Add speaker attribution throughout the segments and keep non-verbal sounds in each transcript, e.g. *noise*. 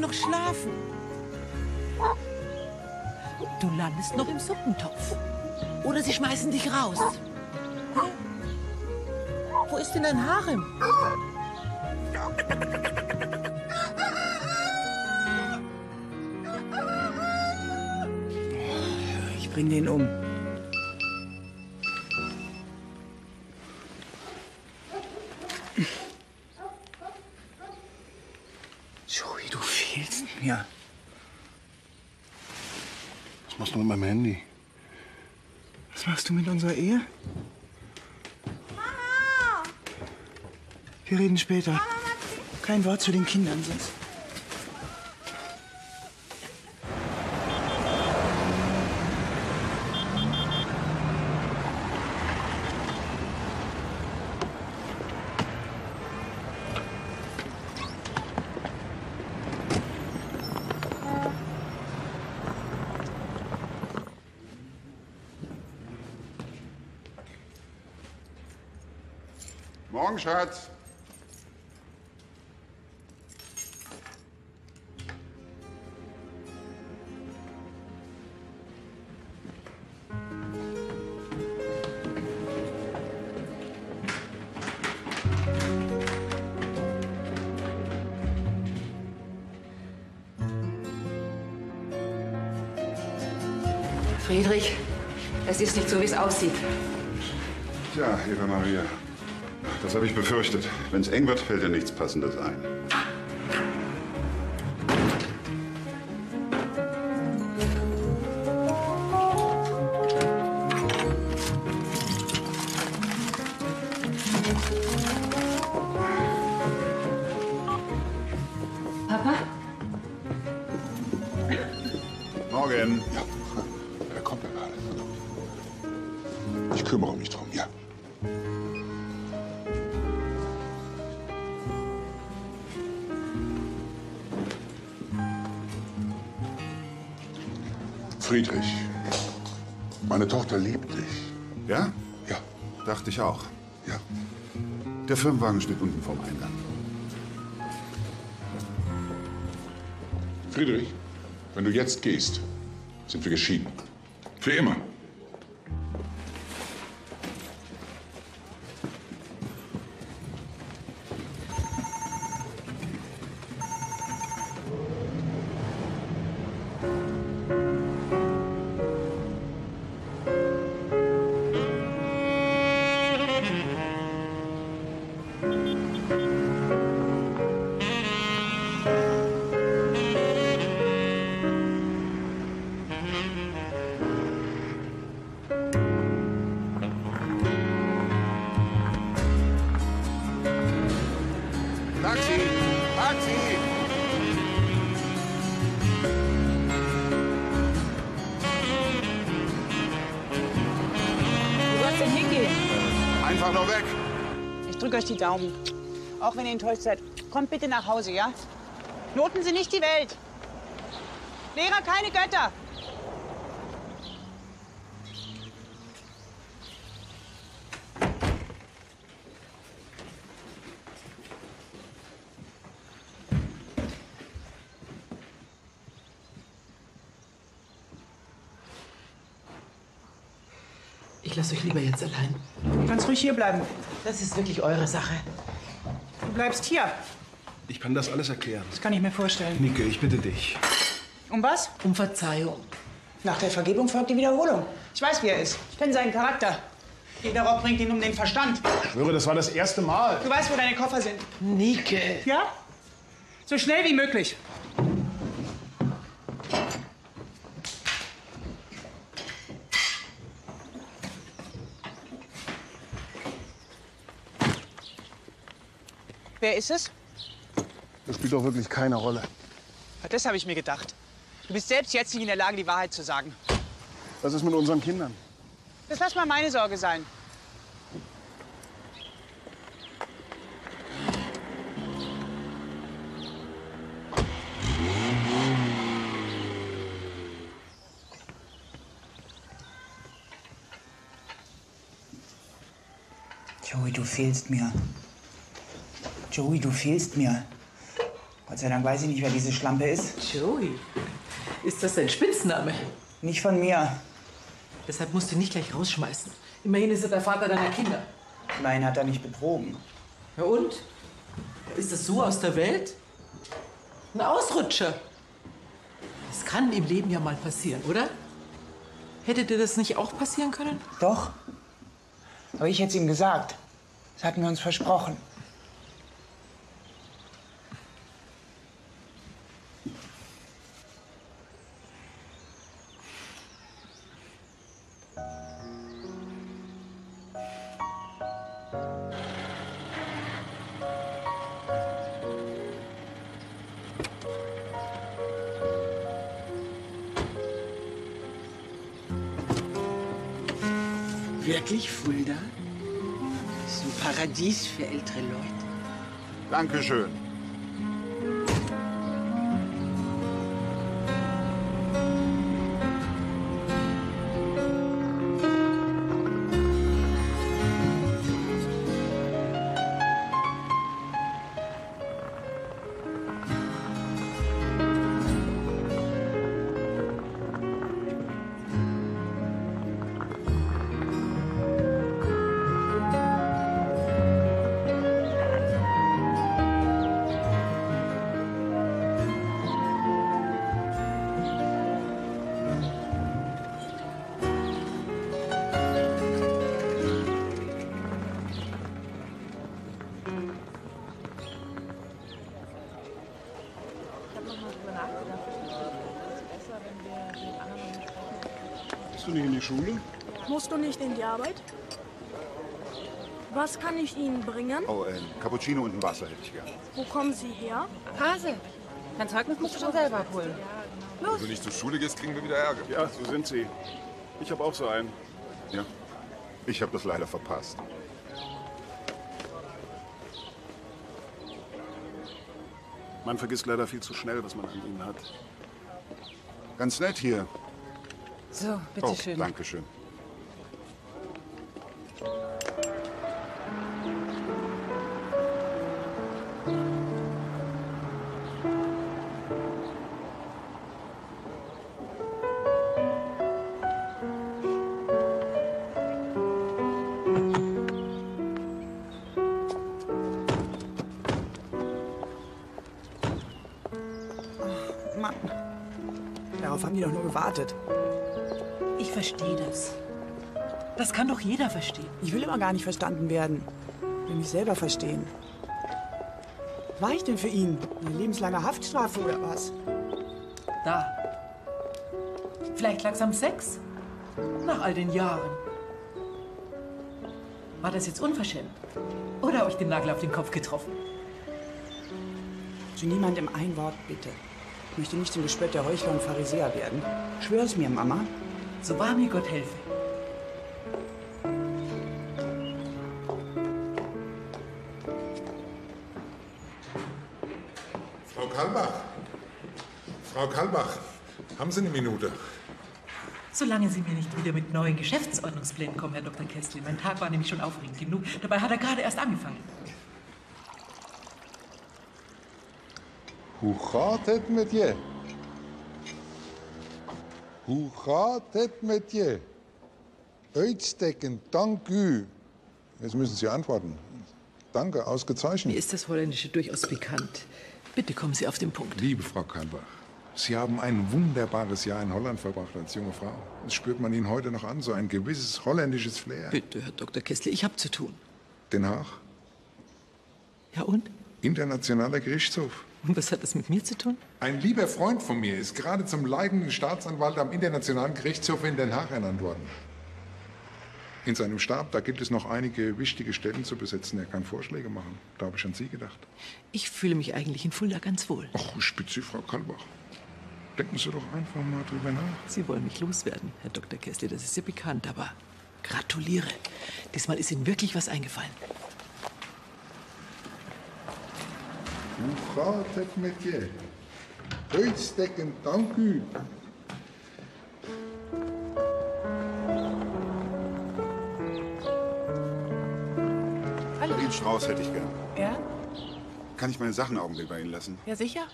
Speaker 1: noch schlafen. Du landest noch im Suppentopf. Oder sie schmeißen dich raus. Wo ist denn dein Harem?
Speaker 2: Ich bring den um. Du
Speaker 3: mit
Speaker 2: unserer Ehe? Wir reden später. Kein Wort zu den Kindern sonst.
Speaker 3: Morgen, Schatz.
Speaker 4: Friedrich, es ist nicht so, wie es aussieht.
Speaker 3: Wenn es eng wird, fällt dir nichts Passendes ein.
Speaker 4: Papa?
Speaker 3: Morgen.
Speaker 5: Ja, da kommt er gerade. Ich kümmere mich drum, ja. Friedrich, meine Tochter liebt dich.
Speaker 3: Ja?
Speaker 5: Ja.
Speaker 3: Dachte ich auch.
Speaker 5: Ja.
Speaker 3: Der Firmenwagen steht unten vorm Eingang.
Speaker 5: Friedrich, wenn du jetzt gehst, sind wir geschieden. Für immer.
Speaker 6: Auch wenn ihr enttäuscht seid. Kommt bitte nach Hause, ja? Noten Sie nicht die Welt. Lehrer, keine Götter.
Speaker 1: Ich lasse euch lieber jetzt allein.
Speaker 6: Du kannst ruhig hier bleiben.
Speaker 1: Das ist wirklich eure Sache.
Speaker 6: Du bleibst hier.
Speaker 2: Ich kann das alles erklären.
Speaker 6: Das kann ich mir vorstellen.
Speaker 2: Nike, ich bitte dich.
Speaker 6: Um was?
Speaker 1: Um Verzeihung.
Speaker 6: Nach der Vergebung folgt die Wiederholung. Ich weiß, wie er ist. Ich kenne seinen Charakter. Jeder Rock bringt ihn um den Verstand.
Speaker 2: Ich schwöre, das war das erste Mal.
Speaker 6: Du weißt, wo deine Koffer sind.
Speaker 1: Nike.
Speaker 6: Ja? So schnell wie möglich. Wer ist es?
Speaker 2: Das spielt doch wirklich keine Rolle.
Speaker 6: Das habe ich mir gedacht. Du bist selbst jetzt nicht in der Lage, die Wahrheit zu sagen.
Speaker 2: Was ist mit unseren Kindern?
Speaker 6: Das lass mal meine Sorge sein.
Speaker 2: Joey, du fehlst mir. Joey, du fehlst mir.
Speaker 6: Gott sei Dank weiß ich nicht, wer diese Schlampe ist.
Speaker 1: Joey, ist das dein Spitzname?
Speaker 6: Nicht von mir.
Speaker 1: Deshalb musst du nicht gleich rausschmeißen. Immerhin ist er der Vater deiner Kinder.
Speaker 6: Nein, hat er nicht betrogen.
Speaker 1: Ja und? Ist das so aus der Welt? Ein Ausrutscher. Das kann im Leben ja mal passieren, oder? Hätte dir das nicht auch passieren können?
Speaker 6: Doch. Aber ich hätte es ihm gesagt. Das hatten wir uns versprochen.
Speaker 7: Wirklich, Fulda? Das ist ein Paradies für ältere Leute.
Speaker 3: Dankeschön.
Speaker 2: In die
Speaker 8: Arbeit? Was kann ich Ihnen bringen?
Speaker 3: Oh, ein Cappuccino und ein Wasser hätte ich gern.
Speaker 8: Wo kommen Sie her?
Speaker 4: Hase, dein Zeugnis musst du schon selber abholen.
Speaker 5: Wenn du nicht zur Schule gehst, kriegen wir wieder Ärger.
Speaker 2: Ja, so sind sie. Ich habe auch so einen.
Speaker 3: Ja. Ich habe das leider verpasst.
Speaker 2: Man vergisst leider viel zu schnell, was man an ihnen hat.
Speaker 3: Ganz nett hier.
Speaker 4: So,
Speaker 3: Oh,
Speaker 4: bitteschön.
Speaker 3: danke schön.
Speaker 6: Die doch nur gewartet.
Speaker 1: Ich verstehe das. Das kann doch jeder verstehen.
Speaker 6: Ich will immer gar nicht verstanden werden. Ich will mich selber verstehen. War ich denn für ihn? Eine lebenslange Haftstrafe oder was?
Speaker 1: Da. Vielleicht lag's am Sex? Nach all den Jahren. War das jetzt unverschämt? Oder euch den Nagel auf den Kopf getroffen?
Speaker 6: Zu niemandem ein Wort, bitte. Ich möchte nicht zum Gespött der Heuchler und Pharisäer werden. Schwör es mir, Mama.
Speaker 1: So wahr mir Gott helfe.
Speaker 5: Frau Kalbach. Frau Kalbach, haben Sie eine Minute?
Speaker 1: Solange Sie mir nicht wieder mit neuen Geschäftsordnungsplänen kommen, Herr Dr. Kessler. Mein Tag war nämlich schon aufregend genug. Dabei hat er gerade erst angefangen.
Speaker 9: Hoe gaat het met je? Hoe gaat het met je? Uitstekend, dank u. Jetzt müssen Sie antworten. Danke, ausgezeichnet.
Speaker 1: Mir ist das Holländische durchaus bekannt. Bitte kommen Sie auf den Punkt.
Speaker 9: Liebe Frau Kalbach, Sie haben ein wunderbares Jahr in Holland verbracht als junge Frau. Das spürt man Ihnen heute noch an, so ein gewisses holländisches Flair.
Speaker 1: Bitte, Herr Dr. Kessler, ich habe zu tun.
Speaker 9: Den Haag,
Speaker 1: Ja und?
Speaker 9: Internationaler Gerichtshof.
Speaker 1: Und was hat das mit mir zu tun?
Speaker 9: Ein lieber Freund von mir ist gerade zum leitenden Staatsanwalt am Internationalen Gerichtshof in Den Haag ernannt worden. In seinem Stab, da gibt es noch einige wichtige Stellen zu besetzen. Er kann Vorschläge machen. Da habe ich an Sie gedacht.
Speaker 1: Ich fühle mich eigentlich in Fulda ganz wohl.
Speaker 9: Ach, spitze Frau Kalbach. Denken Sie doch einfach mal drüber nach.
Speaker 1: Sie wollen mich loswerden, Herr Dr. Kessler, das ist ja bekannt, aber gratuliere. Diesmal ist Ihnen wirklich was eingefallen.
Speaker 9: Hoe gaat het met je? Uitstekend, dank u.
Speaker 3: Den Strauß hätte ich gern.
Speaker 6: Ja?
Speaker 3: Kann ich meine Sachen einen Augenblick bei Ihnen lassen?
Speaker 1: Ja, sicher.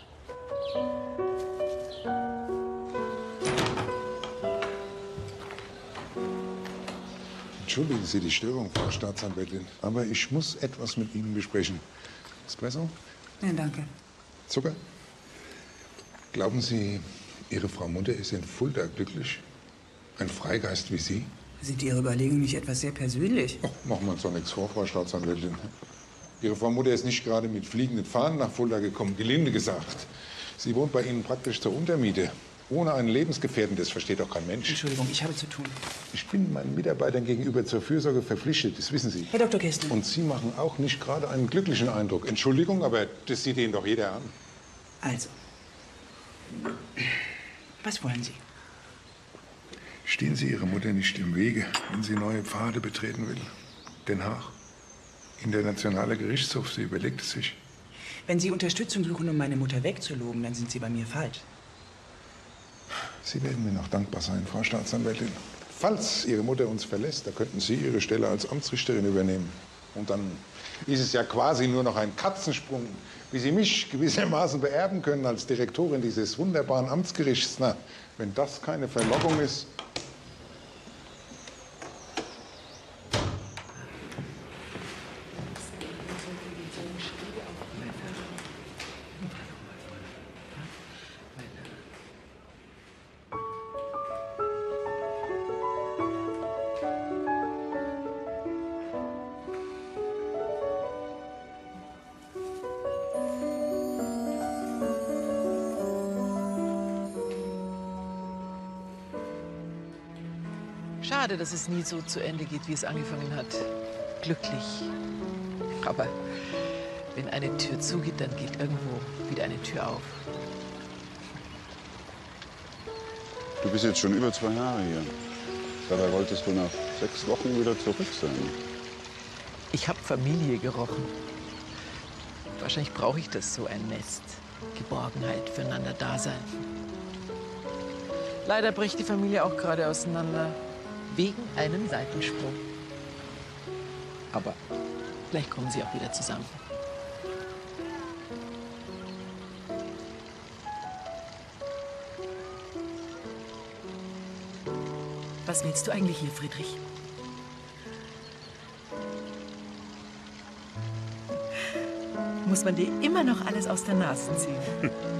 Speaker 9: Entschuldigen Sie die Störung, Frau Staatsanwältin, aber ich muss etwas mit Ihnen besprechen. Espresso?
Speaker 6: Nein, danke.
Speaker 9: Zucker? Glauben Sie, Ihre Frau Mutter ist in Fulda glücklich? Ein Freigeist wie Sie?
Speaker 6: Sind Ihre Überlegungen nicht etwas sehr persönlich?
Speaker 9: Oh, machen wir uns doch nichts vor, Frau Staatsanwältin. Ihre Frau Mutter ist nicht gerade mit fliegenden Fahnen nach Fulda gekommen, gelinde gesagt. Sie wohnt bei Ihnen praktisch zur Untermiete. Ohne einen Lebensgefährten, das versteht doch kein Mensch.
Speaker 6: Entschuldigung, ich habe zu tun.
Speaker 9: Ich bin meinen Mitarbeitern gegenüber zur Fürsorge verpflichtet, das wissen Sie.
Speaker 6: Herr Dr. Kästner.
Speaker 9: Und Sie machen auch nicht gerade einen glücklichen Eindruck. Entschuldigung, aber das sieht Ihnen doch jeder an.
Speaker 6: Also. Was wollen Sie?
Speaker 9: Stehen Sie Ihrer Mutter nicht im Wege, wenn sie neue Pfade betreten will? Den Haag? Internationaler Gerichtshof, sie überlegt es sich.
Speaker 6: Wenn Sie Unterstützung suchen, um meine Mutter wegzuloben, dann sind Sie bei mir falsch.
Speaker 9: Sie werden mir noch dankbar sein, Frau Staatsanwältin. Falls Ihre Mutter uns verlässt, da könnten Sie Ihre Stelle als Amtsrichterin übernehmen. Und dann ist es ja quasi nur noch ein Katzensprung, wie Sie mich gewissermaßen beerben können als Direktorin dieses wunderbaren Amtsgerichts. Na, wenn das keine Verlockung ist.
Speaker 1: Dass es nie so zu Ende geht, wie es angefangen hat. Glücklich. Aber wenn eine Tür zugeht, dann geht irgendwo wieder eine Tür auf.
Speaker 3: Du bist jetzt schon über zwei Jahre hier. Dabei wolltest du nach sechs Wochen wieder zurück sein.
Speaker 1: Ich habe Familie gerochen. Wahrscheinlich brauche ich das so ein Nest. Geborgenheit, füreinander da sein. Leider bricht die Familie auch gerade auseinander. Wegen einem Seitensprung. Aber vielleicht kommen sie auch wieder zusammen.
Speaker 6: Was willst du eigentlich hier, Friedrich?
Speaker 1: Muss man dir immer noch alles aus der Nase ziehen? *laughs*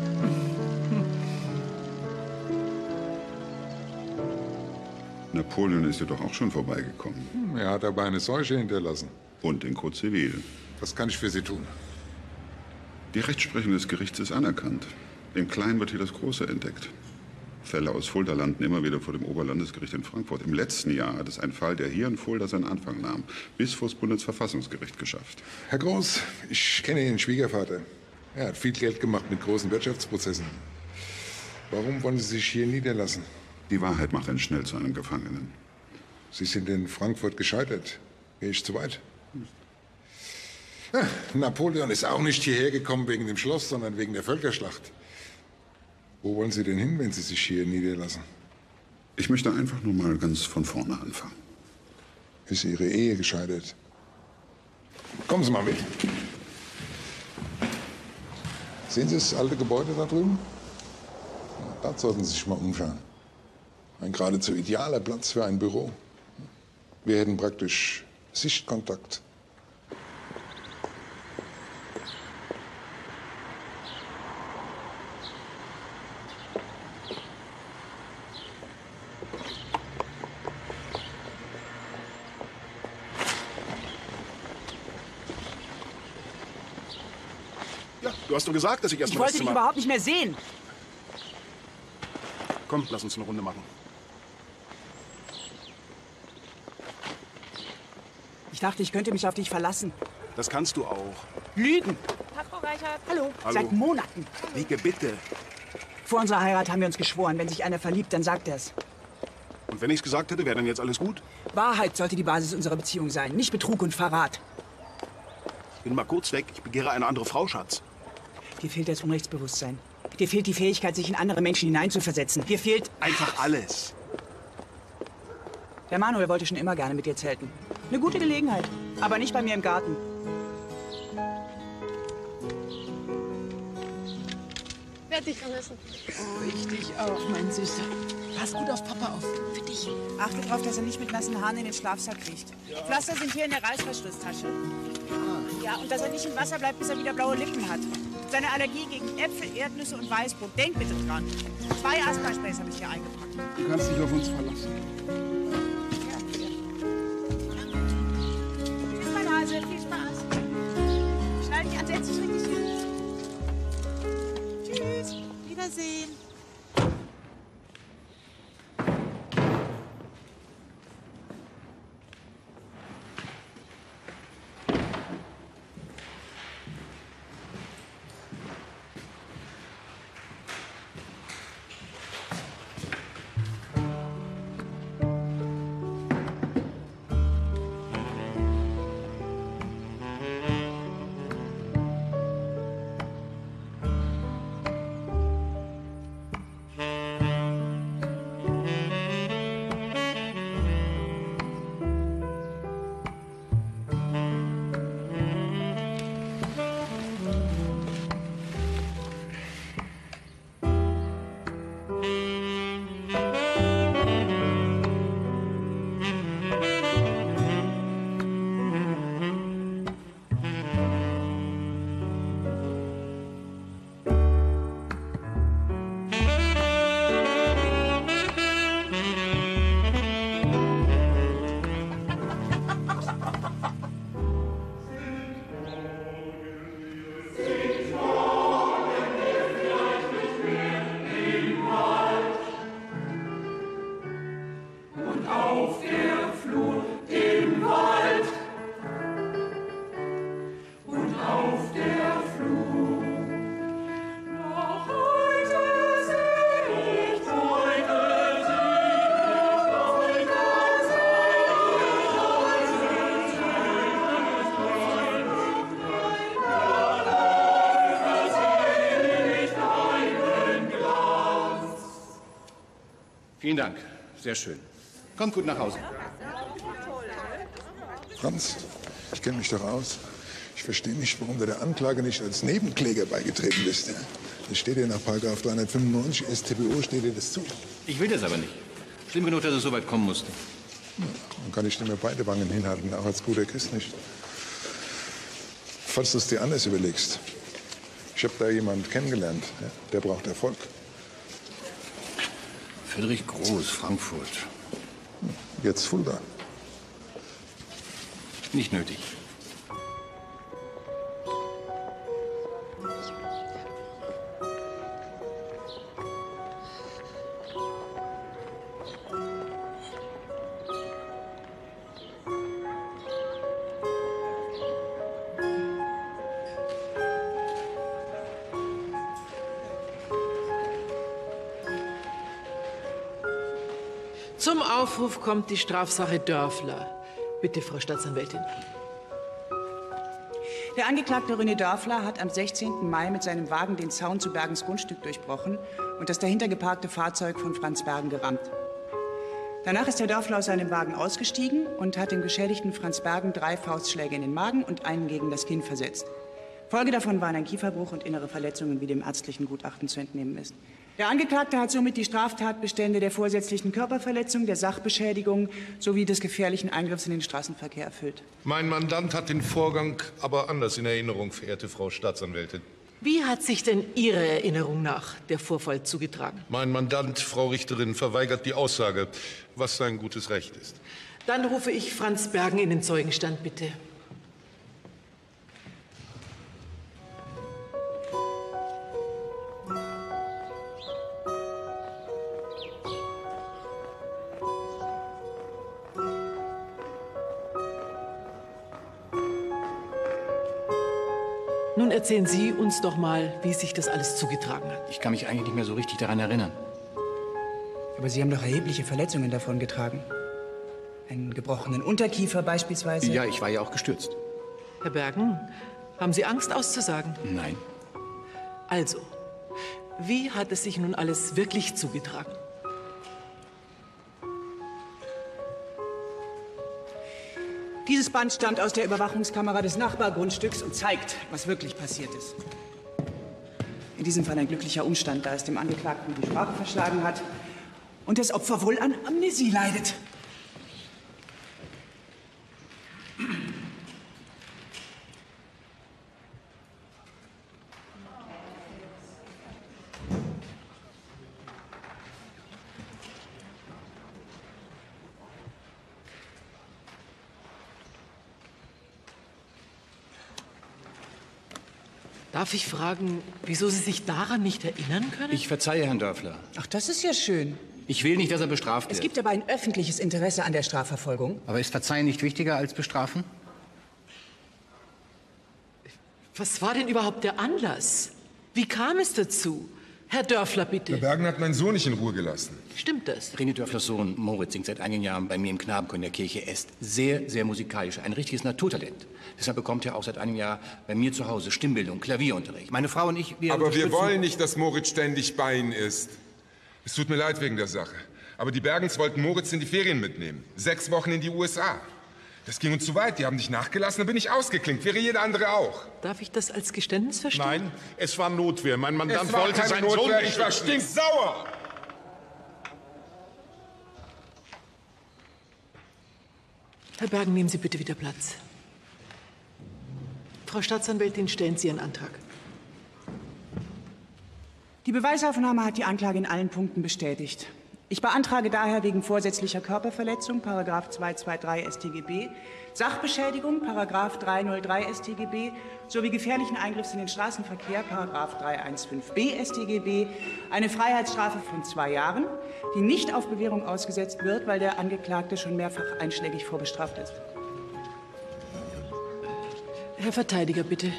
Speaker 3: Napoleon ist dir doch auch schon vorbeigekommen.
Speaker 9: Hm, Er hat aber eine Seuche hinterlassen.
Speaker 3: Und den Code Zivil.
Speaker 9: Was kann ich für Sie tun?
Speaker 3: Die Rechtsprechung des Gerichts ist anerkannt. Im Kleinen wird hier das Große entdeckt. Fälle aus Fulda landen immer wieder vor dem Oberlandesgericht in Frankfurt. Im letzten Jahr hat es ein Fall, der hier in Fulda seinen Anfang nahm, bis vor das Bundesverfassungsgericht geschafft.
Speaker 9: Herr Groß, ich kenne Ihren Schwiegervater. Er hat viel Geld gemacht mit großen Wirtschaftsprozessen. Warum wollen Sie sich hier niederlassen?
Speaker 3: Die Wahrheit macht einen schnell zu einem Gefangenen.
Speaker 9: Sie sind in Frankfurt gescheitert. Gehe ich zu weit? Ja, Napoleon ist auch nicht hierher gekommen wegen dem Schloss, sondern wegen der Völkerschlacht. Wo wollen Sie denn hin, wenn Sie sich hier niederlassen?
Speaker 3: Ich möchte einfach nur mal ganz von vorne anfangen.
Speaker 9: Ist Ihre Ehe gescheitert? Kommen Sie mal mit. Sehen Sie das alte Gebäude da drüben? Da sollten Sie sich mal umschauen. Ein geradezu idealer Platz für ein Büro. Wir hätten praktisch Sichtkontakt.
Speaker 2: Ja, du hast doch gesagt, dass ich
Speaker 6: Ich
Speaker 2: erstmal das
Speaker 6: wollte dich
Speaker 2: Zimmer...
Speaker 6: überhaupt nicht mehr sehen.
Speaker 2: Komm, lass uns eine Runde machen.
Speaker 6: Dachte, ich könnte mich auf dich verlassen.
Speaker 2: Das kannst du auch.
Speaker 6: Lügen.
Speaker 8: Tag, Frau Reichert.
Speaker 6: Hallo.
Speaker 2: Hallo.
Speaker 6: Seit Monaten.
Speaker 2: Wieke, bitte.
Speaker 6: Vor unserer Heirat haben wir uns geschworen, wenn sich einer verliebt, dann sagt er es.
Speaker 2: Und wenn ich es gesagt hätte, wäre dann jetzt alles gut?
Speaker 6: Wahrheit sollte die Basis unserer Beziehung sein, nicht Betrug und Verrat.
Speaker 2: Bin mal kurz weg. Ich begehre eine andere Frau, Schatz.
Speaker 6: Dir fehlt das Unrechtsbewusstsein. Dir fehlt die Fähigkeit, sich in andere Menschen hineinzuversetzen. Dir fehlt...
Speaker 2: Einfach alles.
Speaker 6: Der Manuel wollte schon immer gerne mit dir zelten. Eine gute Gelegenheit. Aber nicht bei mir im Garten.
Speaker 8: werde dich vermissen.
Speaker 1: Oh, ich dich auch, mein Süßer. Pass gut auf Papa auf. Für dich.
Speaker 6: Achte darauf, dass er nicht mit nassen Haaren in den Schlafsack kriecht. Pflaster sind hier in der Reißverschlusstasche. Ja, und dass er nicht im Wasser bleibt, bis er wieder blaue Lippen hat. Seine Allergie gegen Äpfel, Erdnüsse und Weißbrot. Denk bitte dran. Zwei Asthma-Sprays habe ich hier eingepackt.
Speaker 2: Du kannst dich auf uns verlassen.
Speaker 6: Mein Hase. Viel Spaß. Schnall dich an, setz dich richtig hin. Tschüss. Wiedersehen.
Speaker 10: Vielen Dank. Sehr schön. Kommt gut nach Hause.
Speaker 9: Franz, ich kenne mich doch aus. Ich verstehe nicht, warum du der Anklage nicht als Nebenkläger beigetreten bist. Ja? Das steht dir nach Paragraph 395 StPO steht dir das zu.
Speaker 10: Ich will das aber nicht. Schlimm genug, dass es so weit kommen musste.
Speaker 9: Dann kann ich dir mir beide Wangen hinhalten, auch als guter Christ nicht. Falls du es dir anders überlegst. Ich habe da jemanden kennengelernt, ja? der braucht Erfolg.
Speaker 10: Friedrich Groß, Frankfurt.
Speaker 9: Jetzt Fulda.
Speaker 10: Nicht nötig.
Speaker 1: Aufruf kommt die Strafsache Dörfler. Bitte, Frau Staatsanwältin.
Speaker 6: Der Angeklagte René Dörfler hat am 16. Mai mit seinem Wagen den Zaun zu Bergens Grundstück durchbrochen und das dahinter geparkte Fahrzeug von Franz Bergen gerammt. Danach ist der Dörfler aus seinem Wagen ausgestiegen und hat dem geschädigten Franz Bergen drei Faustschläge in den Magen und einen gegen das Kinn versetzt. Folge davon waren ein Kieferbruch und innere Verletzungen, wie dem ärztlichen Gutachten zu entnehmen ist. Der Angeklagte hat somit die Straftatbestände der vorsätzlichen Körperverletzung, der Sachbeschädigung sowie des gefährlichen Eingriffs in den Straßenverkehr erfüllt.
Speaker 11: Mein Mandant hat den Vorgang aber anders in Erinnerung, verehrte Frau Staatsanwältin.
Speaker 1: Wie hat sich denn Ihrer Erinnerung nach der Vorfall zugetragen?
Speaker 11: Mein Mandant, Frau Richterin, verweigert die Aussage, was sein gutes Recht ist.
Speaker 1: Dann rufe ich Franz Bergen in den Zeugenstand, bitte. Nun erzählen Sie uns doch mal, wie sich das alles zugetragen hat.
Speaker 10: Ich kann mich eigentlich nicht mehr so richtig daran erinnern.
Speaker 6: Aber Sie haben doch erhebliche Verletzungen davongetragen. Einen gebrochenen Unterkiefer beispielsweise.
Speaker 10: Ja, ich war ja auch gestürzt.
Speaker 1: Herr Bergen, haben Sie Angst auszusagen?
Speaker 10: Nein.
Speaker 1: Also, wie hat es sich nun alles wirklich zugetragen?
Speaker 6: Dieses Band stammt aus der Überwachungskamera des Nachbargrundstücks und zeigt, was wirklich passiert ist. In diesem Fall ein glücklicher Umstand, da es dem Angeklagten die Sprache verschlagen hat und das Opfer wohl an Amnesie leidet.
Speaker 1: Darf ich fragen, wieso Sie sich daran nicht erinnern können?
Speaker 10: Ich verzeihe Herrn Dörfler.
Speaker 6: Ach, das ist ja schön.
Speaker 10: Ich will nicht, dass er bestraft
Speaker 6: Es
Speaker 10: wird.
Speaker 6: gibt aber ein öffentliches Interesse an der Strafverfolgung.
Speaker 10: Aber ist Verzeihen nicht wichtiger als Bestrafen?
Speaker 1: Was war denn überhaupt der Anlass? Wie kam es dazu? Herr Dörfler,
Speaker 12: Der
Speaker 1: bitte.
Speaker 12: Bergen hat meinen Sohn nicht in Ruhe gelassen.
Speaker 1: Stimmt das?
Speaker 10: René Dörflers Sohn Moritz singt seit einigen Jahren bei mir im Knabenchor in der Kirche. Er ist sehr, sehr musikalisch, ein richtiges Naturtalent. Deshalb bekommt er auch seit einem Jahr bei mir zu Hause Stimmbildung, Klavierunterricht. Meine Frau und ich, wir
Speaker 12: Aber wir wollen nicht, dass Moritz ständig bei Ihnen ist. Es tut mir leid wegen der Sache. Aber die Bergens wollten Moritz in die Ferien mitnehmen. Sechs Wochen in die USA. Das ging uns zu weit. Die haben dich nachgelassen, da bin ich ausgeklinkt. Wäre jeder andere auch.
Speaker 1: Darf ich das als Geständnis verstehen?
Speaker 11: Nein, es war Notwehr. Mein Mandant wollte
Speaker 12: keine
Speaker 11: seinen
Speaker 12: Notwehr,
Speaker 11: Sohn nicht
Speaker 12: ich war stinksauer.
Speaker 1: Herr Bergen, nehmen Sie bitte wieder Platz. Frau Staatsanwältin, stellen Sie Ihren Antrag.
Speaker 6: Die Beweisaufnahme hat die Anklage in allen Punkten bestätigt. Ich beantrage daher wegen vorsätzlicher Körperverletzung, Paragraf 223 StGB, Sachbeschädigung, Paragraf 303 StGB, sowie gefährlichen Eingriffs in den Straßenverkehr, Paragraf 315b StGB, eine Freiheitsstrafe von zwei Jahren, die nicht auf Bewährung ausgesetzt wird, weil der Angeklagte schon mehrfach einschlägig vorbestraft ist.
Speaker 1: Herr Verteidiger, bitte.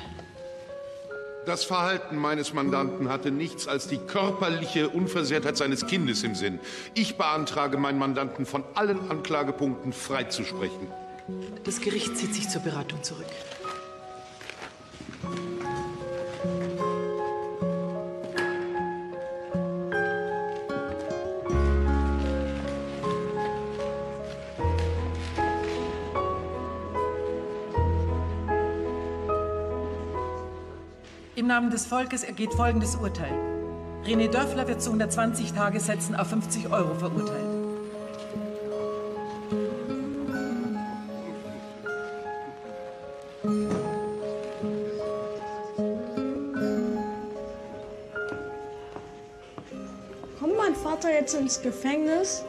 Speaker 11: Das Verhalten meines Mandanten hatte nichts als die körperliche Unversehrtheit seines Kindes im Sinn. Ich beantrage, meinen Mandanten von allen Anklagepunkten freizusprechen.
Speaker 1: Das Gericht zieht sich zur Beratung zurück.
Speaker 13: Im Namen des Volkes ergeht folgendes Urteil. René Dörfler wird zu 120 Tagessätzen auf 50 Euro verurteilt.
Speaker 8: Kommt mein Vater jetzt ins Gefängnis?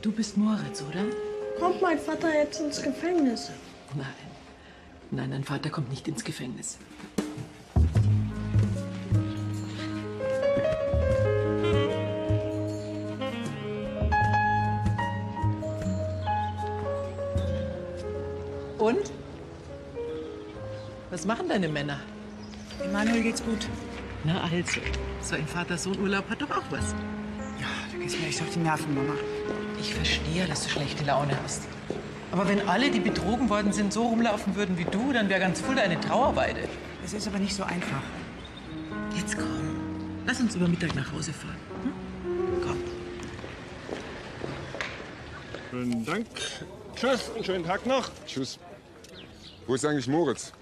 Speaker 1: Du bist Moritz, oder?
Speaker 8: Kommt mein Vater jetzt ins Gefängnis?
Speaker 1: Nein. Nein, dein Vater kommt nicht ins Gefängnis. Und? Was machen deine Männer?
Speaker 6: Emanuel geht's gut.
Speaker 1: Na also, so ein Vater-Sohn-Urlaub hat doch auch was.
Speaker 6: Ja, du gehst mir echt auf die Nerven, Mama.
Speaker 1: Ich verstehe, dass du schlechte Laune hast. Aber wenn alle, die betrogen worden sind, so rumlaufen würden wie du, dann wäre ganz Fulda eine Trauerweide.
Speaker 6: Es ist aber nicht so einfach.
Speaker 1: Jetzt komm. Lass uns über Mittag nach Hause fahren. Hm? Komm.
Speaker 2: Schönen Dank. Tschüss und schönen Tag noch.
Speaker 12: Tschüss. Wo ist eigentlich Moritz?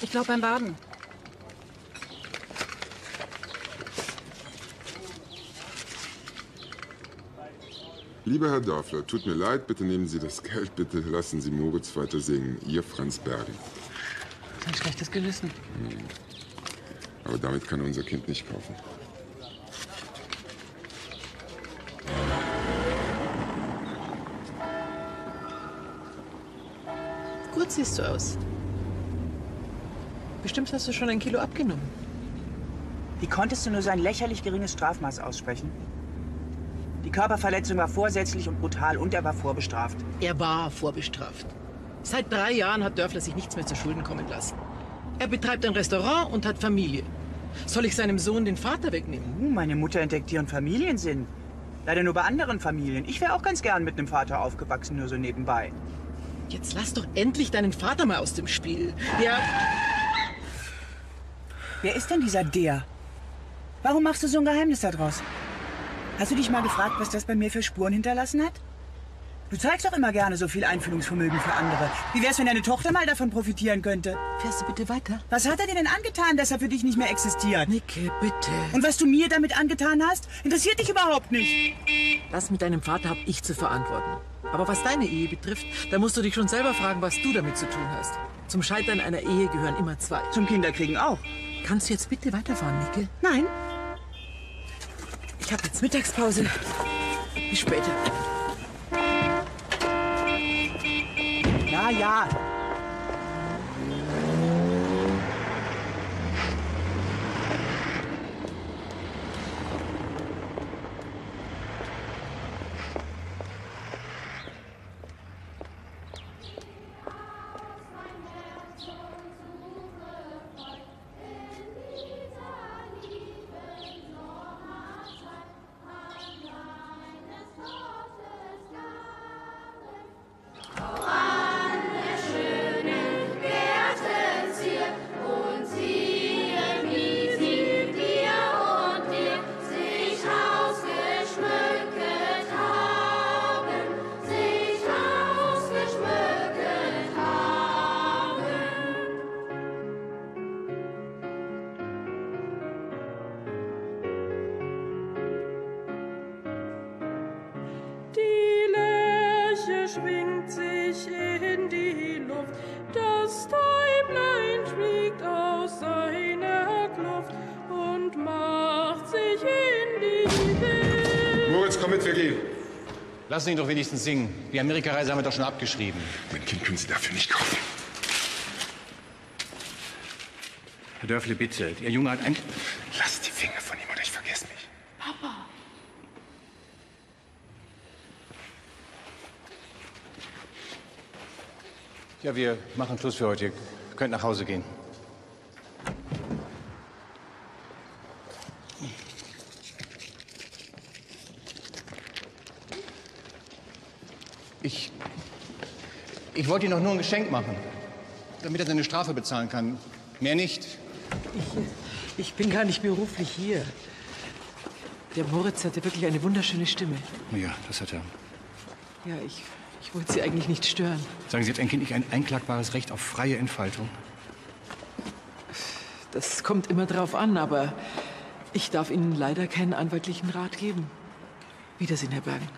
Speaker 4: Ich glaube beim Baden.
Speaker 12: Lieber Herr Dörfler, tut mir leid, bitte nehmen Sie das Geld, bitte lassen Sie Moritz weiter singen. Ihr Franz Bergen.
Speaker 1: Ein schlechtes Gewissen.
Speaker 12: Hm. Aber damit kann er unser Kind nicht kaufen.
Speaker 1: Gut siehst du aus. Bestimmt hast du schon ein Kilo abgenommen.
Speaker 6: Wie konntest du nur so ein lächerlich geringes Strafmaß aussprechen? Die Körperverletzung war vorsätzlich und brutal und er war vorbestraft.
Speaker 1: Er war vorbestraft. Seit drei Jahren hat Dörfler sich nichts mehr zu Schulden kommen lassen. Er betreibt ein Restaurant und hat Familie. Soll ich seinem Sohn den Vater wegnehmen?
Speaker 6: Uh, meine Mutter entdeckt ihren Familiensinn. Leider nur bei anderen Familien. Ich wäre auch ganz gern mit einem Vater aufgewachsen, nur so nebenbei.
Speaker 1: Jetzt lass doch endlich deinen Vater mal aus dem Spiel. Der.
Speaker 6: Wer ist denn dieser Der? Warum machst du so ein Geheimnis daraus? Hast du dich mal gefragt, was das bei mir für Spuren hinterlassen hat? Du zeigst doch immer gerne so viel Einfühlungsvermögen für andere. Wie wär's, wenn deine Tochter mal davon profitieren könnte?
Speaker 1: Fährst du bitte weiter?
Speaker 6: Was hat er dir denn angetan, dass er für dich nicht mehr existiert?
Speaker 1: Nicke, bitte.
Speaker 6: Und was du mir damit angetan hast, interessiert dich überhaupt nicht.
Speaker 1: Das mit deinem Vater habe ich zu verantworten. Aber was deine Ehe betrifft, da musst du dich schon selber fragen, was du damit zu tun hast. Zum Scheitern einer Ehe gehören immer zwei.
Speaker 6: Zum Kinderkriegen auch.
Speaker 1: Kannst du jetzt bitte weiterfahren, Nicke?
Speaker 6: Nein.
Speaker 1: Ich habe jetzt Mittagspause. Bis später.
Speaker 6: Ja, ja.
Speaker 14: Welt.
Speaker 12: Moritz, komm mit, wir gehen.
Speaker 10: Lassen Sie ihn doch wenigstens singen. Die Amerikareise haben wir doch schon abgeschrieben.
Speaker 12: Mein Kind können Sie dafür nicht kaufen.
Speaker 10: Herr Dörfle, bitte. Ihr Junge hat ein...
Speaker 12: Lass die Finger von ihm oder ich vergesse mich.
Speaker 14: Papa.
Speaker 10: Ja, wir machen Schluss für heute. Ihr könnt nach Hause gehen. Ich wollte ihm doch nur ein Geschenk machen, damit er seine Strafe bezahlen kann. Mehr nicht.
Speaker 1: Ich, ich bin gar nicht beruflich hier. Der Moritz hatte wirklich eine wunderschöne Stimme.
Speaker 10: Ja, das hat er.
Speaker 1: Ja, ich, ich wollte Sie eigentlich nicht stören.
Speaker 10: Sagen Sie, hat ein Kind nicht ein einklagbares Recht auf freie Entfaltung?
Speaker 1: Das kommt immer drauf an, aber ich darf Ihnen leider keinen anwaltlichen Rat geben. Wiedersehen, Herr Bergen.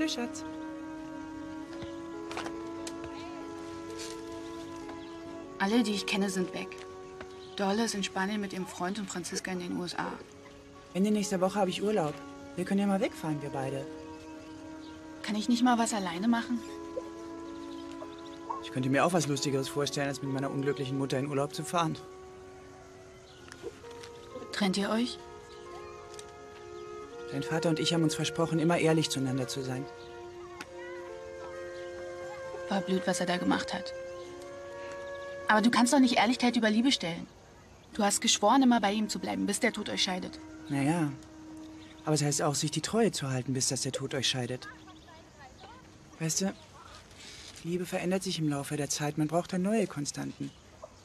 Speaker 6: Hallo, Schatz.
Speaker 15: Alle, die ich kenne, sind weg. Dolle ist in Spanien mit ihrem Freund und Franziska in den USA.
Speaker 6: Ende nächster Woche habe ich Urlaub. Wir können ja mal wegfahren, wir beide.
Speaker 15: Kann ich nicht mal was alleine machen?
Speaker 6: Ich könnte mir auch was Lustigeres vorstellen, als mit meiner unglücklichen Mutter in Urlaub zu fahren.
Speaker 15: Trennt ihr euch?
Speaker 6: Dein Vater und ich haben uns versprochen, immer ehrlich zueinander zu sein.
Speaker 15: War blöd, was er da gemacht hat. Aber du kannst doch nicht Ehrlichkeit über Liebe stellen. Du hast geschworen, immer bei ihm zu bleiben, bis der Tod euch scheidet.
Speaker 6: Naja, aber es heißt auch, sich die Treue zu halten, bis dass der Tod euch scheidet. Weißt du, Liebe verändert sich im Laufe der Zeit. Man braucht dann neue Konstanten.